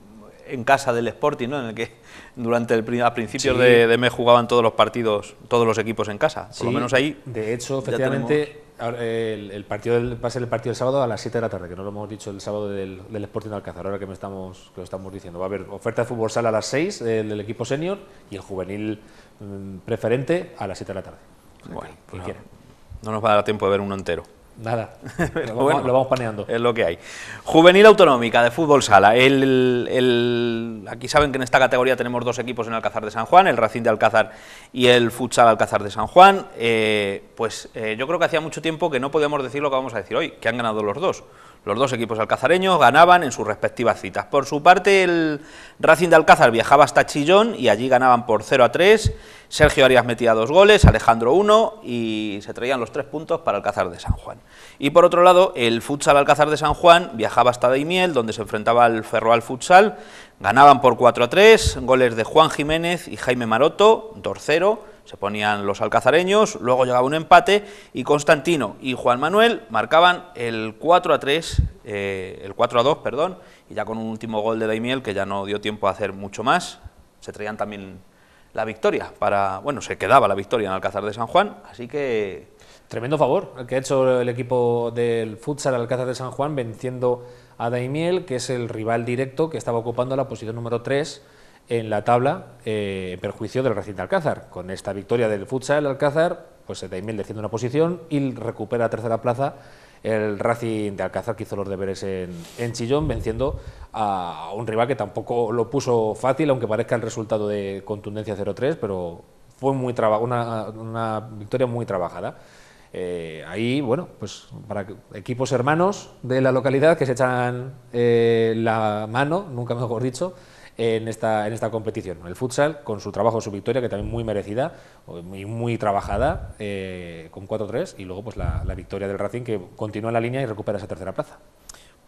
Speaker 1: en casa del Sporting, ¿no? En el que durante el a principios de, mes jugaban todos los partidos, todos los equipos en casa. Por lo menos ahí.
Speaker 2: De hecho, efectivamente, el, partido va a ser el partido del sábado a las 7 de la tarde, que no lo hemos dicho el sábado del, Sporting de Alcázar, ahora que me estamos que lo estamos diciendo. Va a haber oferta de fútbol sala a las 6 del, equipo senior y el juvenil mm, preferente a las 7 de la tarde.
Speaker 1: Bueno, pues no nos va a dar tiempo de ver uno entero.
Speaker 2: Nada, lo, vamos, lo, planeando.
Speaker 1: Es lo que hay. Juvenil Autonómica de Fútbol Sala. El, aquí saben que en esta categoría tenemos dos equipos en Alcázar de San Juan, el Racing de Alcázar y el Futsal Alcázar de San Juan. Eh, pues eh, yo creo que hacía mucho tiempo que no podíamos decir lo que vamos a decir hoy, que han ganado los dos. Los dos equipos alcazareños ganaban en sus respectivas citas. Por su parte, el Racing de Alcázar viajaba hasta Chillón y allí ganaban por 0 a 3. Sergio Arias metía dos goles, Alejandro uno y se traían los tres puntos para Alcázar de San Juan. Y por otro lado, el Futsal Alcázar de San Juan viajaba hasta Daimiel, donde se enfrentaba al Ferroal Futsal. Ganaban por 4 a 3, goles de Juan Jiménez y Jaime Maroto, 2-0 se ponían los alcazareños, luego llegaba un empate y Constantino y Juan Manuel marcaban el 4 a 3, eh, el 4 a 2, perdón, y ya con un último gol de Daimiel que ya no dio tiempo a hacer mucho más, se traían también la victoria para, bueno, se quedaba la victoria en Alcázar de San Juan, así que
Speaker 2: Tremendo favor el que ha hecho el equipo del futsal Alcázar de San Juan venciendo a Daimiel, que es el rival directo que estaba ocupando la posición número 3 en la tabla eh, en perjuicio del Racing de Alcázar. Con esta victoria del futsal Alcázar, pues Daimiel desciende una posición y recupera tercera plaza el Racing de Alcázar que hizo los deberes en, Chillón, venciendo a un rival que tampoco lo puso fácil, aunque parezca el resultado de contundencia 0-3, pero fue muy una, una victoria muy trabajada. Eh, ahí, bueno, pues para equipos hermanos de la localidad que se echan eh, la mano, nunca mejor dicho, en esta, en esta competición. El futsal, con su trabajo, su victoria, que también muy merecida, muy, muy trabajada, eh, con 4-3, y luego pues la, victoria del Racing, que continúa en la línea y recupera esa tercera plaza.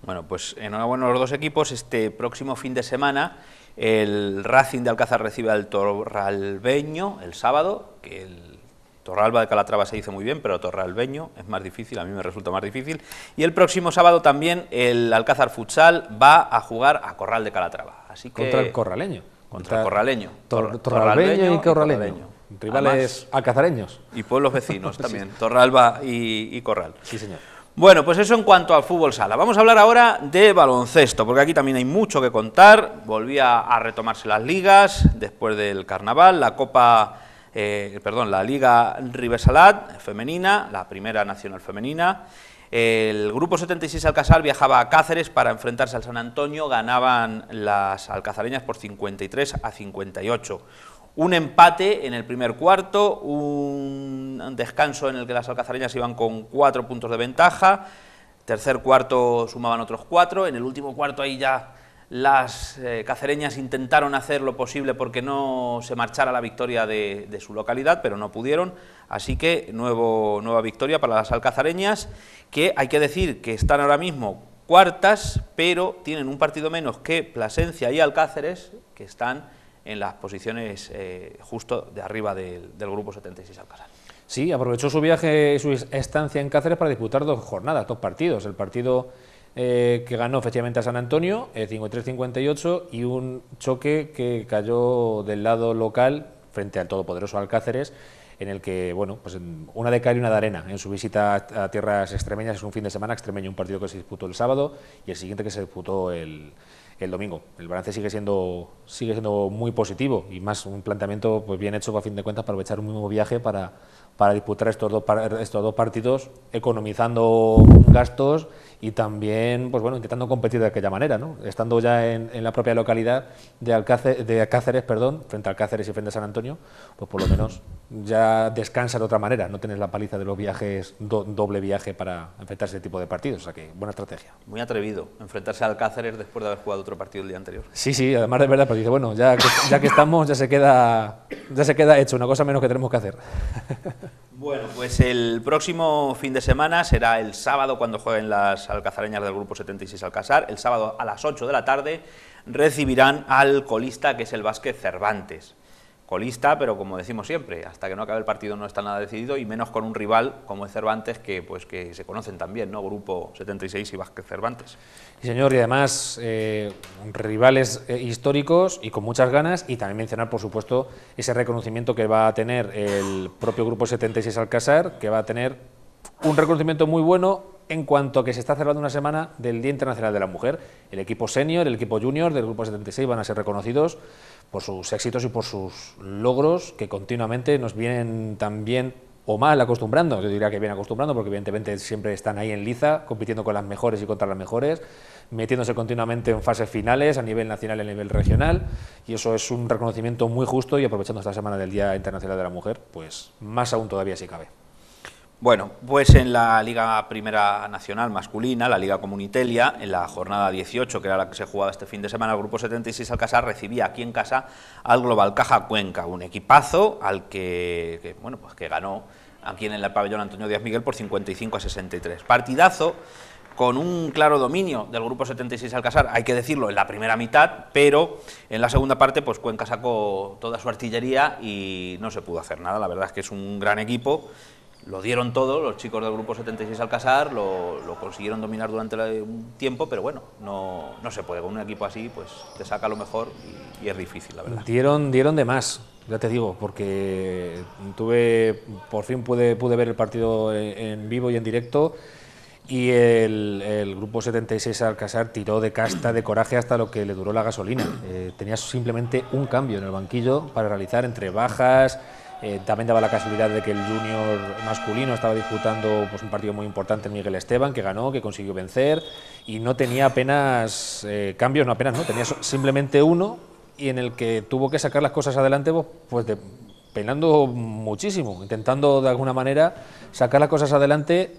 Speaker 1: Bueno, pues enhorabuena a los dos equipos. Este próximo fin de semana el Racing de Alcázar recibe al Torralbeño el sábado, que el Torralba de Calatrava se dice muy bien, pero Torralbeño es más difícil, a mí me resulta más difícil. Y el próximo sábado también el Alcázar Futsal va a jugar a Corral de Calatrava. Así que,
Speaker 2: contra el corraleño.
Speaker 1: Contra, el corraleño.
Speaker 2: torralbeño y corraleño. Rivales alcazareños.
Speaker 1: Y pueblos vecinos también, Torralba y, y Corral.
Speaker 2: Sí, señor.
Speaker 1: Bueno, pues eso en cuanto al fútbol sala. Vamos a hablar ahora de baloncesto, porque aquí también hay mucho que contar. Volvía a retomarse las ligas después del carnaval, la Copa eh, perdón, la Liga Rivesalat femenina, la primera nacional femenina. El grupo 76 Alcázar viajaba a Cáceres para enfrentarse al San Antonio, ganaban las alcazareñas por 53 a 58. Un empate en el primer cuarto, un descanso en el que las alcazareñas iban con cuatro puntos de ventaja, tercer cuarto sumaban otros cuatro, en el último cuarto ahí ya las eh, cacereñas intentaron hacer lo posible porque no se marchara la victoria de, su localidad, pero no pudieron. Así que nueva victoria para las alcazareñas, que hay que decir que están ahora mismo cuartas, pero tienen un partido menos que Plasencia y Alcáceres, que están en las posiciones eh, justo de arriba del, grupo 76 Alcázar.
Speaker 2: Sí, aprovechó su viaje, su estancia en Cáceres para disputar dos jornadas, dos partidos. El partido eh, que ganó efectivamente a San Antonio, 53-58, eh, y un choque que cayó del lado local frente al todopoderoso Alcáceres, en el que, bueno, pues una de cal y una de arena en su visita a tierras extremeñas, es un fin de semana extremeño, un partido que se disputó el sábado y el siguiente que se disputó el, el domingo. El balance sigue siendo, sigue siendo muy positivo y más un planteamiento pues, bien hecho a fin de cuentas para echar un mismo viaje para, para disputar estos dos, estos dos partidos, economizando gastos y también pues bueno, intentando competir de aquella manera, ¿no? estando ya en, la propia localidad de, Alcáceres, de Alcáceres, perdón, frente a Alcáceres y frente a San Antonio, pues por lo menos ya descansa de otra manera, no tienes la paliza de los viajes, doble viaje para enfrentarse a ese tipo de partidos, o sea que buena estrategia.
Speaker 1: Muy atrevido, enfrentarse a Alcáceres después de haber jugado otro partido el día anterior.
Speaker 2: Sí, sí, además de verdad, pero dice, bueno, ya que, ya que estamos, ya se, queda, ya se queda hecho, una cosa menos que tenemos que hacer.
Speaker 1: Bueno, pues el próximo fin de semana será el sábado cuando jueguen las alcazareñas del Grupo 76 Alcázar. El sábado a las 8 de la tarde recibirán al colista que es el Vázquez Cervantes colista, pero como decimos siempre, hasta que no acabe el partido no está nada decidido y menos con un rival como es Cervantes que pues que se conocen también, ¿no? Grupo 76 y Vázquez Cervantes.
Speaker 2: Sí, señor, y además eh, rivales eh, históricos y con muchas ganas y también mencionar, por supuesto, ese reconocimiento que va a tener el propio Grupo 76 Alcázar, que va a tener un reconocimiento muy bueno en cuanto a que se está cerrando una semana del Día Internacional de la Mujer. El equipo senior, el equipo junior del Grupo 76 van a ser reconocidos por sus éxitos y por sus logros que continuamente nos vienen también o mal acostumbrando, yo diría que bien acostumbrando porque evidentemente siempre están ahí en liza, compitiendo con las mejores y contra las mejores, metiéndose continuamente en fases finales a nivel nacional y a nivel regional y eso es un reconocimiento muy justo y aprovechando esta semana del Día Internacional de la Mujer, pues más aún todavía si cabe.
Speaker 1: Bueno, pues en la Liga Primera Nacional masculina, la Liga Comunitelia, en la jornada 18, que era la que se jugaba este fin de semana, el Grupo 76 Alcázar recibía aquí en casa al Global Caja Cuenca, un equipazo al que, bueno, pues que ganó aquí en el pabellón Antonio Díaz Miguel por 55 a 63. Partidazo con un claro dominio del grupo 76 Alcázar, hay que decirlo, en la primera mitad, pero en la segunda parte pues Cuenca sacó toda su artillería y no se pudo hacer nada, la verdad es que es un gran equipo, lo dieron todo, los chicos del grupo 76 Alcázar, lo, lo consiguieron dominar durante un tiempo, pero bueno, no, no, se puede, con un equipo así pues te saca lo mejor y, es difícil, la verdad.
Speaker 2: Dieron, dieron de más, ya te digo, porque tuve, por fin pude, pude ver el partido en vivo y en directo y el, grupo 76 Alcázar tiró de casta, de coraje hasta lo que le duró la gasolina. Eh, tenía simplemente un cambio en el banquillo para realizar entre bajas. Eh, también daba la casualidad de que el junior masculino estaba disputando pues, un partido muy importante Miguel Esteban, que ganó, que consiguió vencer, y no tenía apenas eh, cambios, no apenas, no, tenía simplemente uno, y en el que tuvo que sacar las cosas adelante, pues, pues penando muchísimo, intentando de alguna manera sacar las cosas adelante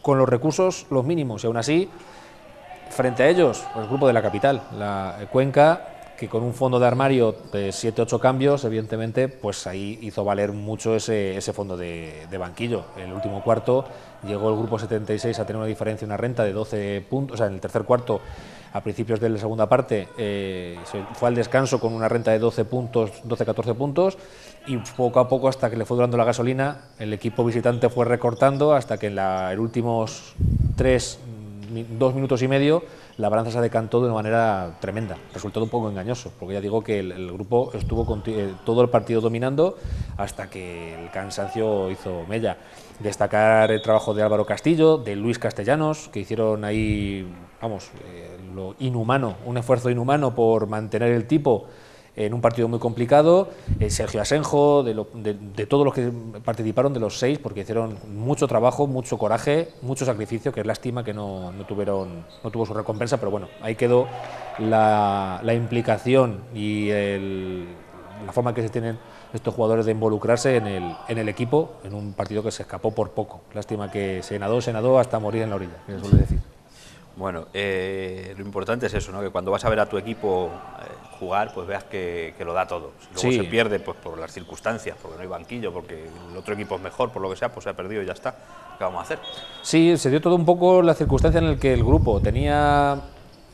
Speaker 2: con los recursos los mínimos. Y aún así, frente a ellos, el grupo de la capital, la Cuenca, que con un fondo de armario de 7-8 cambios, evidentemente, pues ahí hizo valer mucho ese, ese fondo de, banquillo. En el último cuarto llegó el grupo 76 a tener una diferencia, una renta de 12 puntos, o sea, en el tercer cuarto a principios de la segunda parte eh, se fue al descanso con una renta de 12 puntos, 12-14 puntos y poco a poco hasta que le fue durando la gasolina el equipo visitante fue recortando hasta que en los últimos tres, dos minutos y medio la balanza se decantó de una manera tremenda, resultado un poco engañoso, porque ya digo que el, grupo estuvo con, eh, todo el partido dominando hasta que el cansancio hizo mella. Destacar el trabajo de Álvaro Castillo, de Luis Castellanos, que hicieron ahí, vamos, eh, lo inhumano, un esfuerzo inhumano por mantener el tipo en un partido muy complicado, eh, Sergio Asenjo, de, todos los que participaron, de los seis, porque hicieron mucho trabajo, mucho coraje, mucho sacrificio, que es lástima que no, tuvieron, no tuvo su recompensa, pero bueno, ahí quedó la, implicación y la forma que se tienen estos jugadores de involucrarse en el, equipo, en un partido que se escapó por poco. Lástima que se nadó, se nadó hasta morir en la orilla, que suele decir.
Speaker 1: Bueno, eh, lo importante es eso, ¿no? que cuando vas a ver a tu equipo eh, jugar, pues veas que, lo da todo. Si luego se pierde pues, por las circunstancias, porque no hay banquillo, porque el otro equipo es mejor, por lo que sea, pues se ha perdido y ya está. ¿Qué vamos a hacer?
Speaker 2: Sí, se dio todo un poco la circunstancia en la que el grupo tenía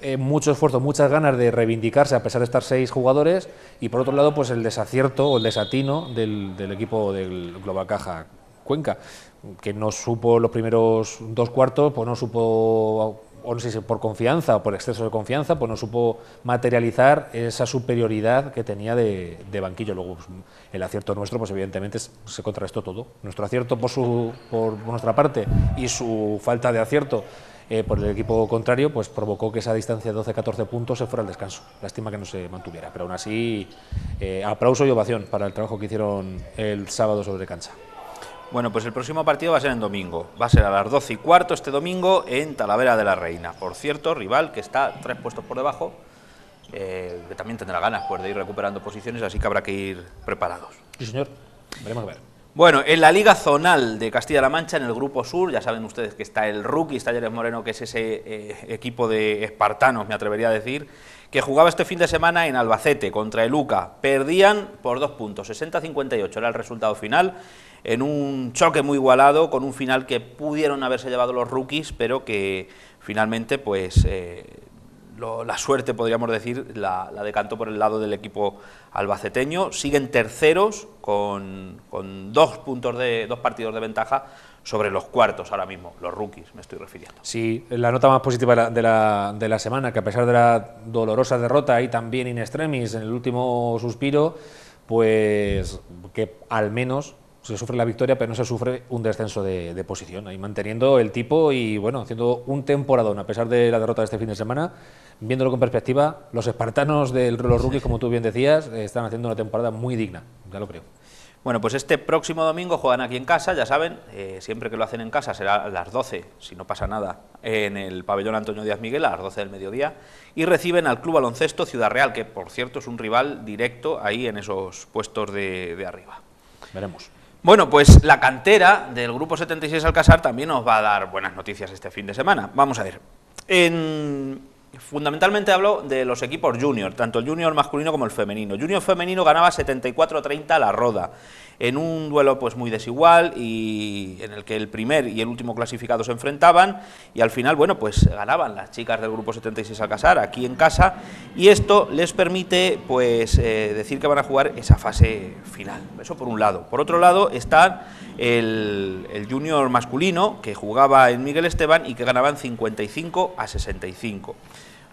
Speaker 2: eh, mucho esfuerzo, muchas ganas de reivindicarse a pesar de estar seis jugadores y por otro lado pues el desacierto o el desatino del, del equipo del Global Caja Cuenca, que no supo los primeros dos cuartos, pues no supo o no sé si por confianza o por exceso de confianza, pues no supo materializar esa superioridad que tenía de, banquillo. Luego, pues, el acierto nuestro, pues evidentemente se contrarrestó todo. Nuestro acierto por, su, por nuestra parte y su falta de acierto eh, por el equipo contrario, pues provocó que esa distancia de 12-14 puntos se fuera al descanso. Lástima que no se mantuviera, pero aún así, eh, aplauso y ovación para el trabajo que hicieron el sábado sobre cancha.
Speaker 1: Bueno, pues el próximo partido va a ser en domingo. Va a ser a las 12 y cuarto este domingo en Talavera de la Reina. Por cierto, rival que está tres puestos por debajo, eh, que también tendrá ganas pues, de ir recuperando posiciones, así que habrá que ir preparados.
Speaker 2: Sí, señor. Veremos a ver.
Speaker 1: Bueno, en la Liga Zonal de Castilla-La Mancha, en el Grupo Sur, ya saben ustedes que está el Rookie, Talleres Moreno, que es ese eh, equipo de espartanos, me atrevería a decir, que jugaba este fin de semana en Albacete contra el UCA. Perdían por dos puntos, 60-58 era el resultado final en un choque muy igualado, con un final que pudieron haberse llevado los rookies, pero que finalmente, pues, eh, la suerte, podríamos decir, la, decantó por el lado del equipo albaceteño. Siguen terceros con, dos, puntos de, dos partidos de ventaja sobre los cuartos ahora mismo, los rookies, me estoy refiriendo.
Speaker 2: Sí, la nota más positiva de la, de la semana, que a pesar de la dolorosa derrota y también in extremis en el último suspiro, pues que al menos se sufre la victoria, pero no se sufre un descenso de, posición. Ahí manteniendo el tipo y bueno, haciendo un temporadón, a pesar de la derrota de este fin de semana, viéndolo con perspectiva, los espartanos de los rookies, como tú bien decías, están haciendo una temporada muy digna, ya lo creo.
Speaker 1: Bueno, pues este próximo domingo juegan aquí en casa, ya saben, eh, siempre que lo hacen en casa será a las 12, si no pasa nada, en el pabellón Antonio Díaz Miguel, a las 12 del mediodía, y reciben al Club Baloncesto Ciudad Real, que por cierto es un rival directo ahí en esos puestos de arriba.
Speaker 2: Veremos.
Speaker 1: Bueno, pues la cantera del Grupo 76 Alcázar también nos va a dar buenas noticias este fin de semana. Vamos a ver. Fundamentalmente hablo de los equipos junior, tanto el junior masculino como el femenino. Junior femenino ganaba 74-30 la roda en un duelo pues muy desigual y en el que el primer y el último clasificado se enfrentaban y al final, bueno, pues ganaban las chicas del grupo 76 al casar aquí en casa y esto les permite pues eh, decir que van a jugar esa fase final. Eso por un lado. Por otro lado está el, junior masculino que jugaba en Miguel Esteban y que ganaban 55 a 65.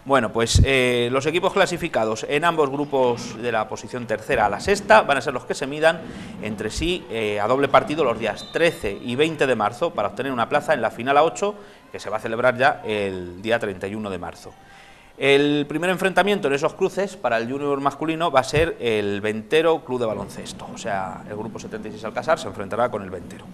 Speaker 1: Bueno, pues eh, los equipos clasificados en ambos grupos de la posición tercera a la sexta van a ser los que se midan entre sí eh, a doble partido los días 13 y 20 de marzo para obtener una plaza en la final a 8 que se va a celebrar ya el día 31 de marzo. El primer enfrentamiento en esos cruces para el junior masculino va a ser el Ventero Club de Baloncesto, o sea, el grupo 76 Alcázar se enfrentará con el Ventero.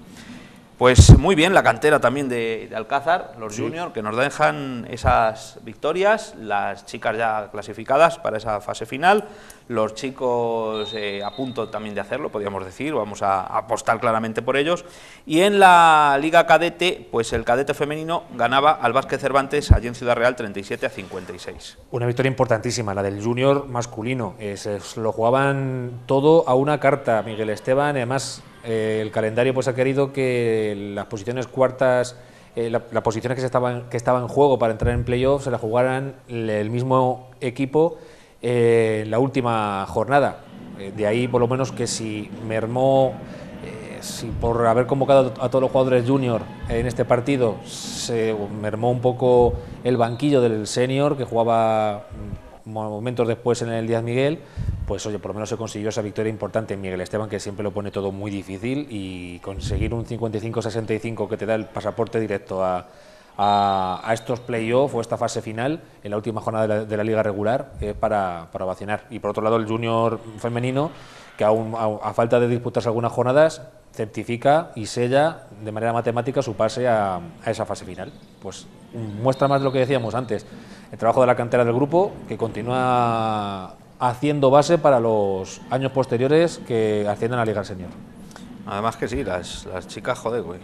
Speaker 1: Pues muy bien, la cantera también de, Alcázar, los juniors, que nos dejan esas victorias, las chicas ya clasificadas para esa fase final, los chicos eh, a punto también de hacerlo, podríamos decir, vamos a, apostar claramente por ellos. Y en la Liga Cadete, pues el cadete femenino ganaba al Vázquez Cervantes allí en Ciudad Real 37 a 56.
Speaker 2: Una victoria importantísima, la del junior masculino. Se lo jugaban todo a una carta, Miguel Esteban, además eh, el calendario pues ha querido que las posiciones cuartas, eh, las posiciones que, se estaban, que estaban en juego para entrar en playoff se las jugaran el mismo equipo eh, la última jornada. de ahí por lo menos que si mermó, si por haber convocado a todos los jugadores junior en este partido se mermó un poco el banquillo del senior que jugaba momentos después en el Díaz Miguel, pues oye, por lo menos se consiguió esa victoria importante en Miguel Esteban, que siempre lo pone todo muy difícil, y conseguir un 55-65 que te da el pasaporte directo a, a, estos playoffs o esta fase final en la última jornada de la, liga regular es para, para vacinar. Y por otro lado, el junior femenino, que aún a, falta de disputarse algunas jornadas, certifica y sella de manera matemática su pase a, a esa fase final. Pues muestra más de lo que decíamos antes el trabajo de la cantera del grupo, que continúa haciendo base para los años posteriores que ascienden a la Liga Senior.
Speaker 1: Además que sí, las, las chicas, joder, güey.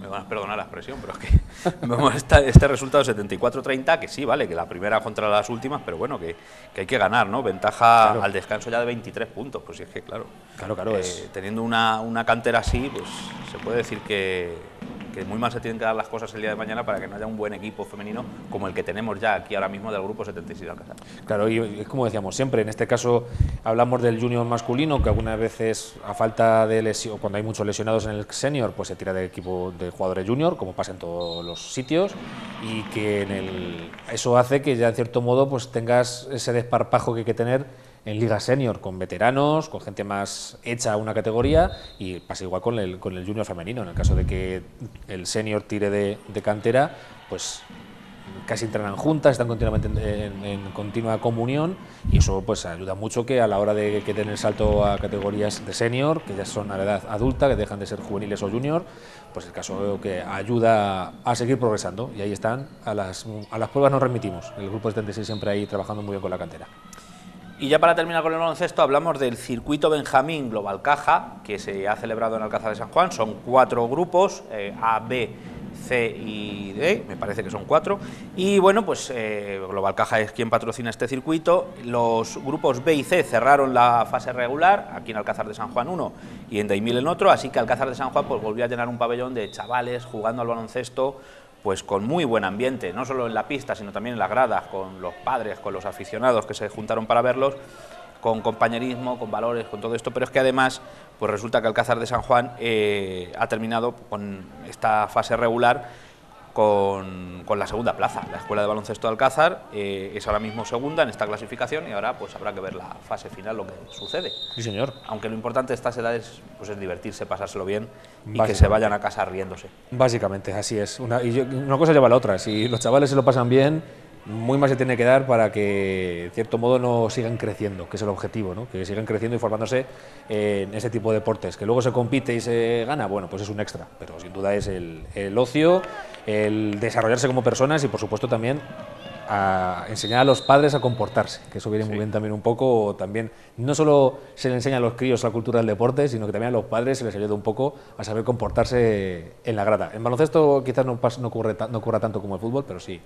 Speaker 1: Me van a perdonar la expresión, pero es que vemos este, este resultado 74-30, que sí, vale, que la primera contra las últimas, pero bueno, que, que hay que ganar, ¿no? Ventaja al descanso ya de 23 puntos, pues sí es que, claro,
Speaker 2: claro, claro
Speaker 1: eh, teniendo una, una cantera así, pues se puede decir que, muy mal se tienen que dar las cosas el día de mañana para que no haya un buen equipo femenino como el que tenemos ya aquí ahora mismo del grupo 76 Alcázar.
Speaker 2: Claro, y es como decíamos siempre, en este caso hablamos del junior masculino, que algunas veces a falta de lesión, cuando hay muchos lesionados en el senior, pues se tira del equipo de jugadores junior, como pasa en todos los sitios, y que en el, eso hace que ya en cierto modo pues tengas ese desparpajo que hay que tener en Liga Senior con veteranos, con gente más hecha a una categoría y pasa igual con el, con el junior femenino. En el caso de que el senior tire de, cantera, pues casi entrenan juntas, están continuamente en, continua comunión y eso pues ayuda mucho que a la hora de que den el salto a categorías de senior, que ya son a la edad adulta, que dejan de ser juveniles o junior, pues el caso que ayuda a seguir progresando y ahí están, a las, a las pruebas nos remitimos, el grupo 76 siempre ahí trabajando muy bien con la cantera.
Speaker 1: Y ya para terminar con el baloncesto, hablamos del circuito Benjamín Global Caja, que se ha celebrado en Alcázar de San Juan. Son cuatro grupos, eh, A, B, C y D, me parece que son cuatro. Y bueno, pues eh, Global Caja es quien patrocina este circuito. Los grupos B y C cerraron la fase regular, aquí en Alcázar de San Juan uno y en Daimil en otro, así que Alcázar de San Juan pues, volvió a llenar un pabellón de chavales jugando al baloncesto pues con muy buen ambiente, no solo en la pista, sino también en las gradas, con los padres, con los aficionados que se juntaron para verlos, con compañerismo, con valores, con todo esto, pero es que además, pues resulta que Alcázar de San Juan eh, ha terminado con esta fase regular con, la segunda plaza. La Escuela de Baloncesto de Alcázar eh, es ahora mismo segunda en esta clasificación y ahora pues habrá que ver la fase final, lo que sucede.
Speaker 2: Sí, señor.
Speaker 1: Aunque lo importante de estas edades pues, es divertirse, pasárselo bien y que se vayan a casa riéndose.
Speaker 2: Básicamente, así es. Una, y una cosa lleva a la otra. Si los chavales se lo pasan bien, muy más se tiene que dar para que, en cierto modo, no sigan creciendo, que es el objetivo, ¿no? que sigan creciendo y formándose en ese tipo de deportes. Que luego se compite y se gana, bueno, pues es un extra, pero sin duda es el, el ocio, el desarrollarse como personas y, por supuesto, también a enseñar a los padres a comportarse, que eso viene muy bien también un poco, también no solo se le enseña a los críos la cultura del deporte, sino que también a los padres se les ayuda un poco a saber comportarse en la grada. En baloncesto quizás no, no, ocurre, no ocurra tanto como el fútbol, pero sí,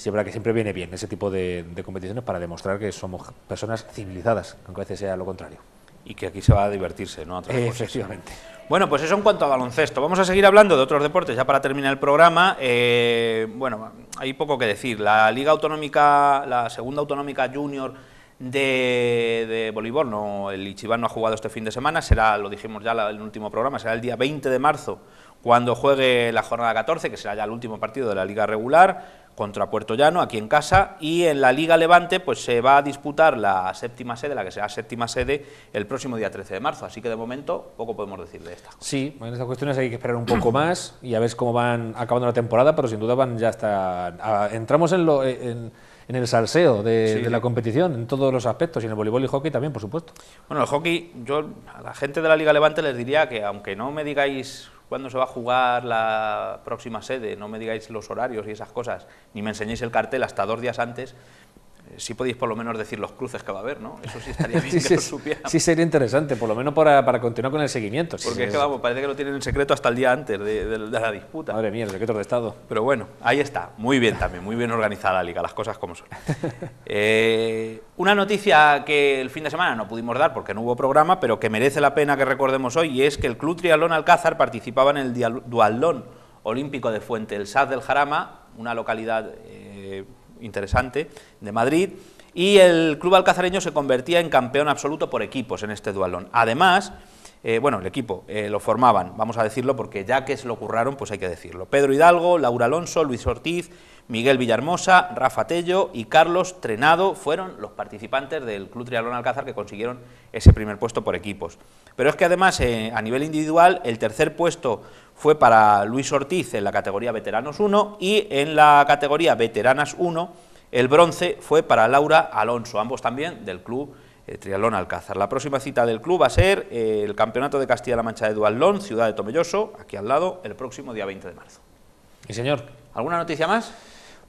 Speaker 2: sí es verdad que siempre viene bien ese tipo de, competiciones para demostrar que somos personas civilizadas, aunque a veces sea lo contrario.
Speaker 1: Y que aquí se va a divertirse, ¿no?
Speaker 2: Efectivamente.
Speaker 1: Bueno, pues eso en cuanto a baloncesto. Vamos a seguir hablando de otros deportes ya para terminar el programa. Eh, bueno, hay poco que decir. La Liga Autonómica, la segunda autonómica junior de, de voleibol, no, el Ichiban no ha jugado este fin de semana, será, lo dijimos ya en el último programa, será el día 20 de marzo cuando juegue la jornada 14, que será ya el último partido de la liga regular contra Puerto Llano, aquí en casa, y en la Liga Levante pues se va a disputar la séptima sede, la que será séptima sede, el próximo día 13 de marzo, así que de momento poco podemos decir de esta.
Speaker 2: Sí, en estas cuestiones hay que esperar un poco más y a ver cómo van acabando la temporada, pero sin duda van ya hasta... entramos en, lo, en, el salseo de, de, la competición, en todos los aspectos, y en el voleibol y hockey también, por supuesto.
Speaker 1: Bueno, el hockey, yo a la gente de la Liga Levante les diría que aunque no me digáis cuándo se va a jugar la próxima sede, no me digáis los horarios y esas cosas, ni me enseñéis el cartel hasta dos días antes, sí podéis por lo menos decir los cruces que va a haber, ¿no? Eso sí estaría bien que lo supiéramos.
Speaker 2: Sí, sería interesante, por lo menos para, para continuar con el seguimiento.
Speaker 1: Porque es que, vamos, parece que lo tienen en secreto hasta el día antes de, la disputa.
Speaker 2: Madre mía, el secreto de Estado.
Speaker 1: Pero bueno, ahí está, muy bien también, muy bien organizada la liga, las cosas como son. Eh, una noticia que el fin de semana no pudimos dar porque no hubo programa, pero que merece la pena que recordemos hoy, y es que el Club Triatlón Alcázar participaba en el Dualón Olímpico de Fuente el Saz del Jarama, una localidad... Eh, interesante de Madrid y el club alcazareño se convertía en campeón absoluto por equipos en este dualón. Además, eh, bueno, el equipo eh, lo formaban, vamos a decirlo porque ya que se lo curraron, pues hay que decirlo. Pedro Hidalgo, Laura Alonso, Luis Ortiz, Miguel Villarmosa, Rafa Tello y Carlos Trenado fueron los participantes del Club Triatlón Alcázar que consiguieron ese primer puesto por equipos. Pero es que además, eh, a nivel individual, el tercer puesto fue para Luis Ortiz en la categoría Veteranos 1 y en la categoría Veteranas 1 el bronce fue para Laura Alonso, ambos también del club eh, Triatlón Alcázar. La próxima cita del club va a ser eh, el Campeonato de Castilla-La Mancha de Dualón, ciudad de Tomelloso, aquí al lado, el próximo día 20 de marzo.
Speaker 2: ¿Y señor?
Speaker 1: ¿Alguna noticia más?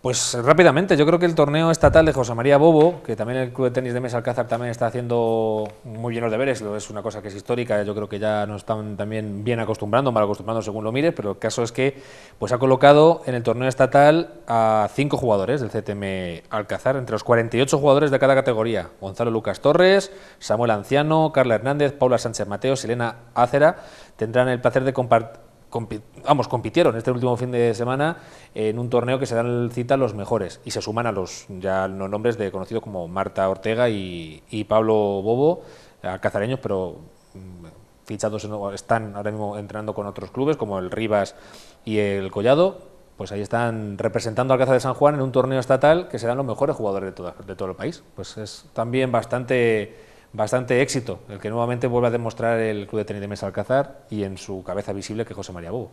Speaker 2: Pues rápidamente, yo creo que el torneo estatal de José María Bobo, que también el Club de Tenis de Mesa Alcázar también está haciendo muy bien los deberes, es una cosa que es histórica, yo creo que ya nos están también bien acostumbrando, mal acostumbrando según lo mires, pero el caso es que pues ha colocado en el torneo estatal a cinco jugadores del CTM Alcázar, entre los 48 jugadores de cada categoría, Gonzalo Lucas Torres, Samuel Anciano, Carla Hernández, Paula Sánchez Mateo, Selena Ácera, tendrán el placer de compartir vamos, compitieron este último fin de semana en un torneo que se dan cita a los mejores y se suman a los ya los nombres de conocidos como Marta Ortega y, Pablo Bobo, alcazareños, pero mm, fichados están ahora mismo entrenando con otros clubes como el Rivas y el Collado. Pues ahí están representando al Alcázar de San Juan en un torneo estatal que serán los mejores jugadores de, de todo el país. Pues es también bastante bastante éxito, el que nuevamente vuelve a demostrar el Club de Tenis de Mesa Alcázar y en su cabeza visible que José María Bobo.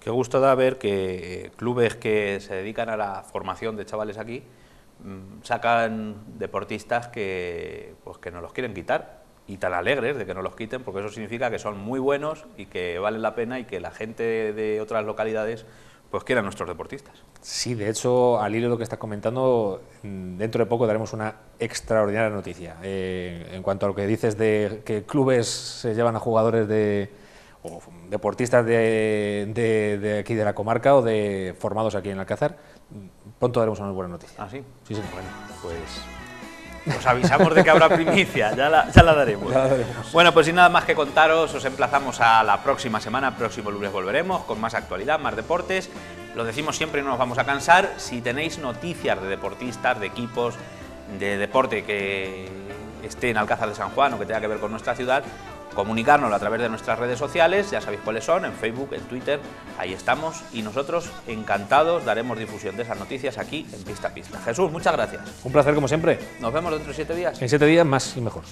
Speaker 1: Qué gusto da ver que clubes que se dedican a la formación de chavales aquí mm, sacan deportistas que, pues, que nos los quieren quitar y tan alegres de que nos los quiten porque eso significa que son muy buenos y que valen la pena y que la gente de otras localidades pues quieran nuestros deportistas.
Speaker 2: Sí, de hecho, al hilo de lo que estás comentando, mm, dentro de poco daremos una extraordinaria noticia. Eh, en cuanto a lo que dices de que clubes se llevan a jugadores de o deportistas de, de, aquí de la comarca o de formados aquí en Alcázar, pronto daremos una buena noticia.
Speaker 1: ¿Ah, sí?
Speaker 2: Sí, sí.
Speaker 1: Bueno, pues os avisamos de que habrá primicia, ya la, ya la, daremos. Bueno, pues sin nada más que contaros, os emplazamos a la próxima semana, próximo lunes volveremos con más actualidad, más deportes. Lo decimos siempre y no nos vamos a cansar. Si tenéis noticias de deportistas, de equipos, de deporte que esté en Alcázar de San Juan o que tenga que ver con nuestra ciudad, comunicárnoslo a través de nuestras redes sociales, ya sabéis cuáles son, en Facebook, en Twitter, ahí estamos y nosotros encantados daremos difusión de esas noticias aquí en Pista a Pista. Jesús, muchas gracias.
Speaker 2: Un placer como siempre.
Speaker 1: Nos vemos dentro de siete días.
Speaker 2: En siete días más y mejor.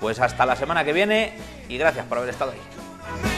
Speaker 1: Pues hasta la semana que viene y gracias por haber estado ahí.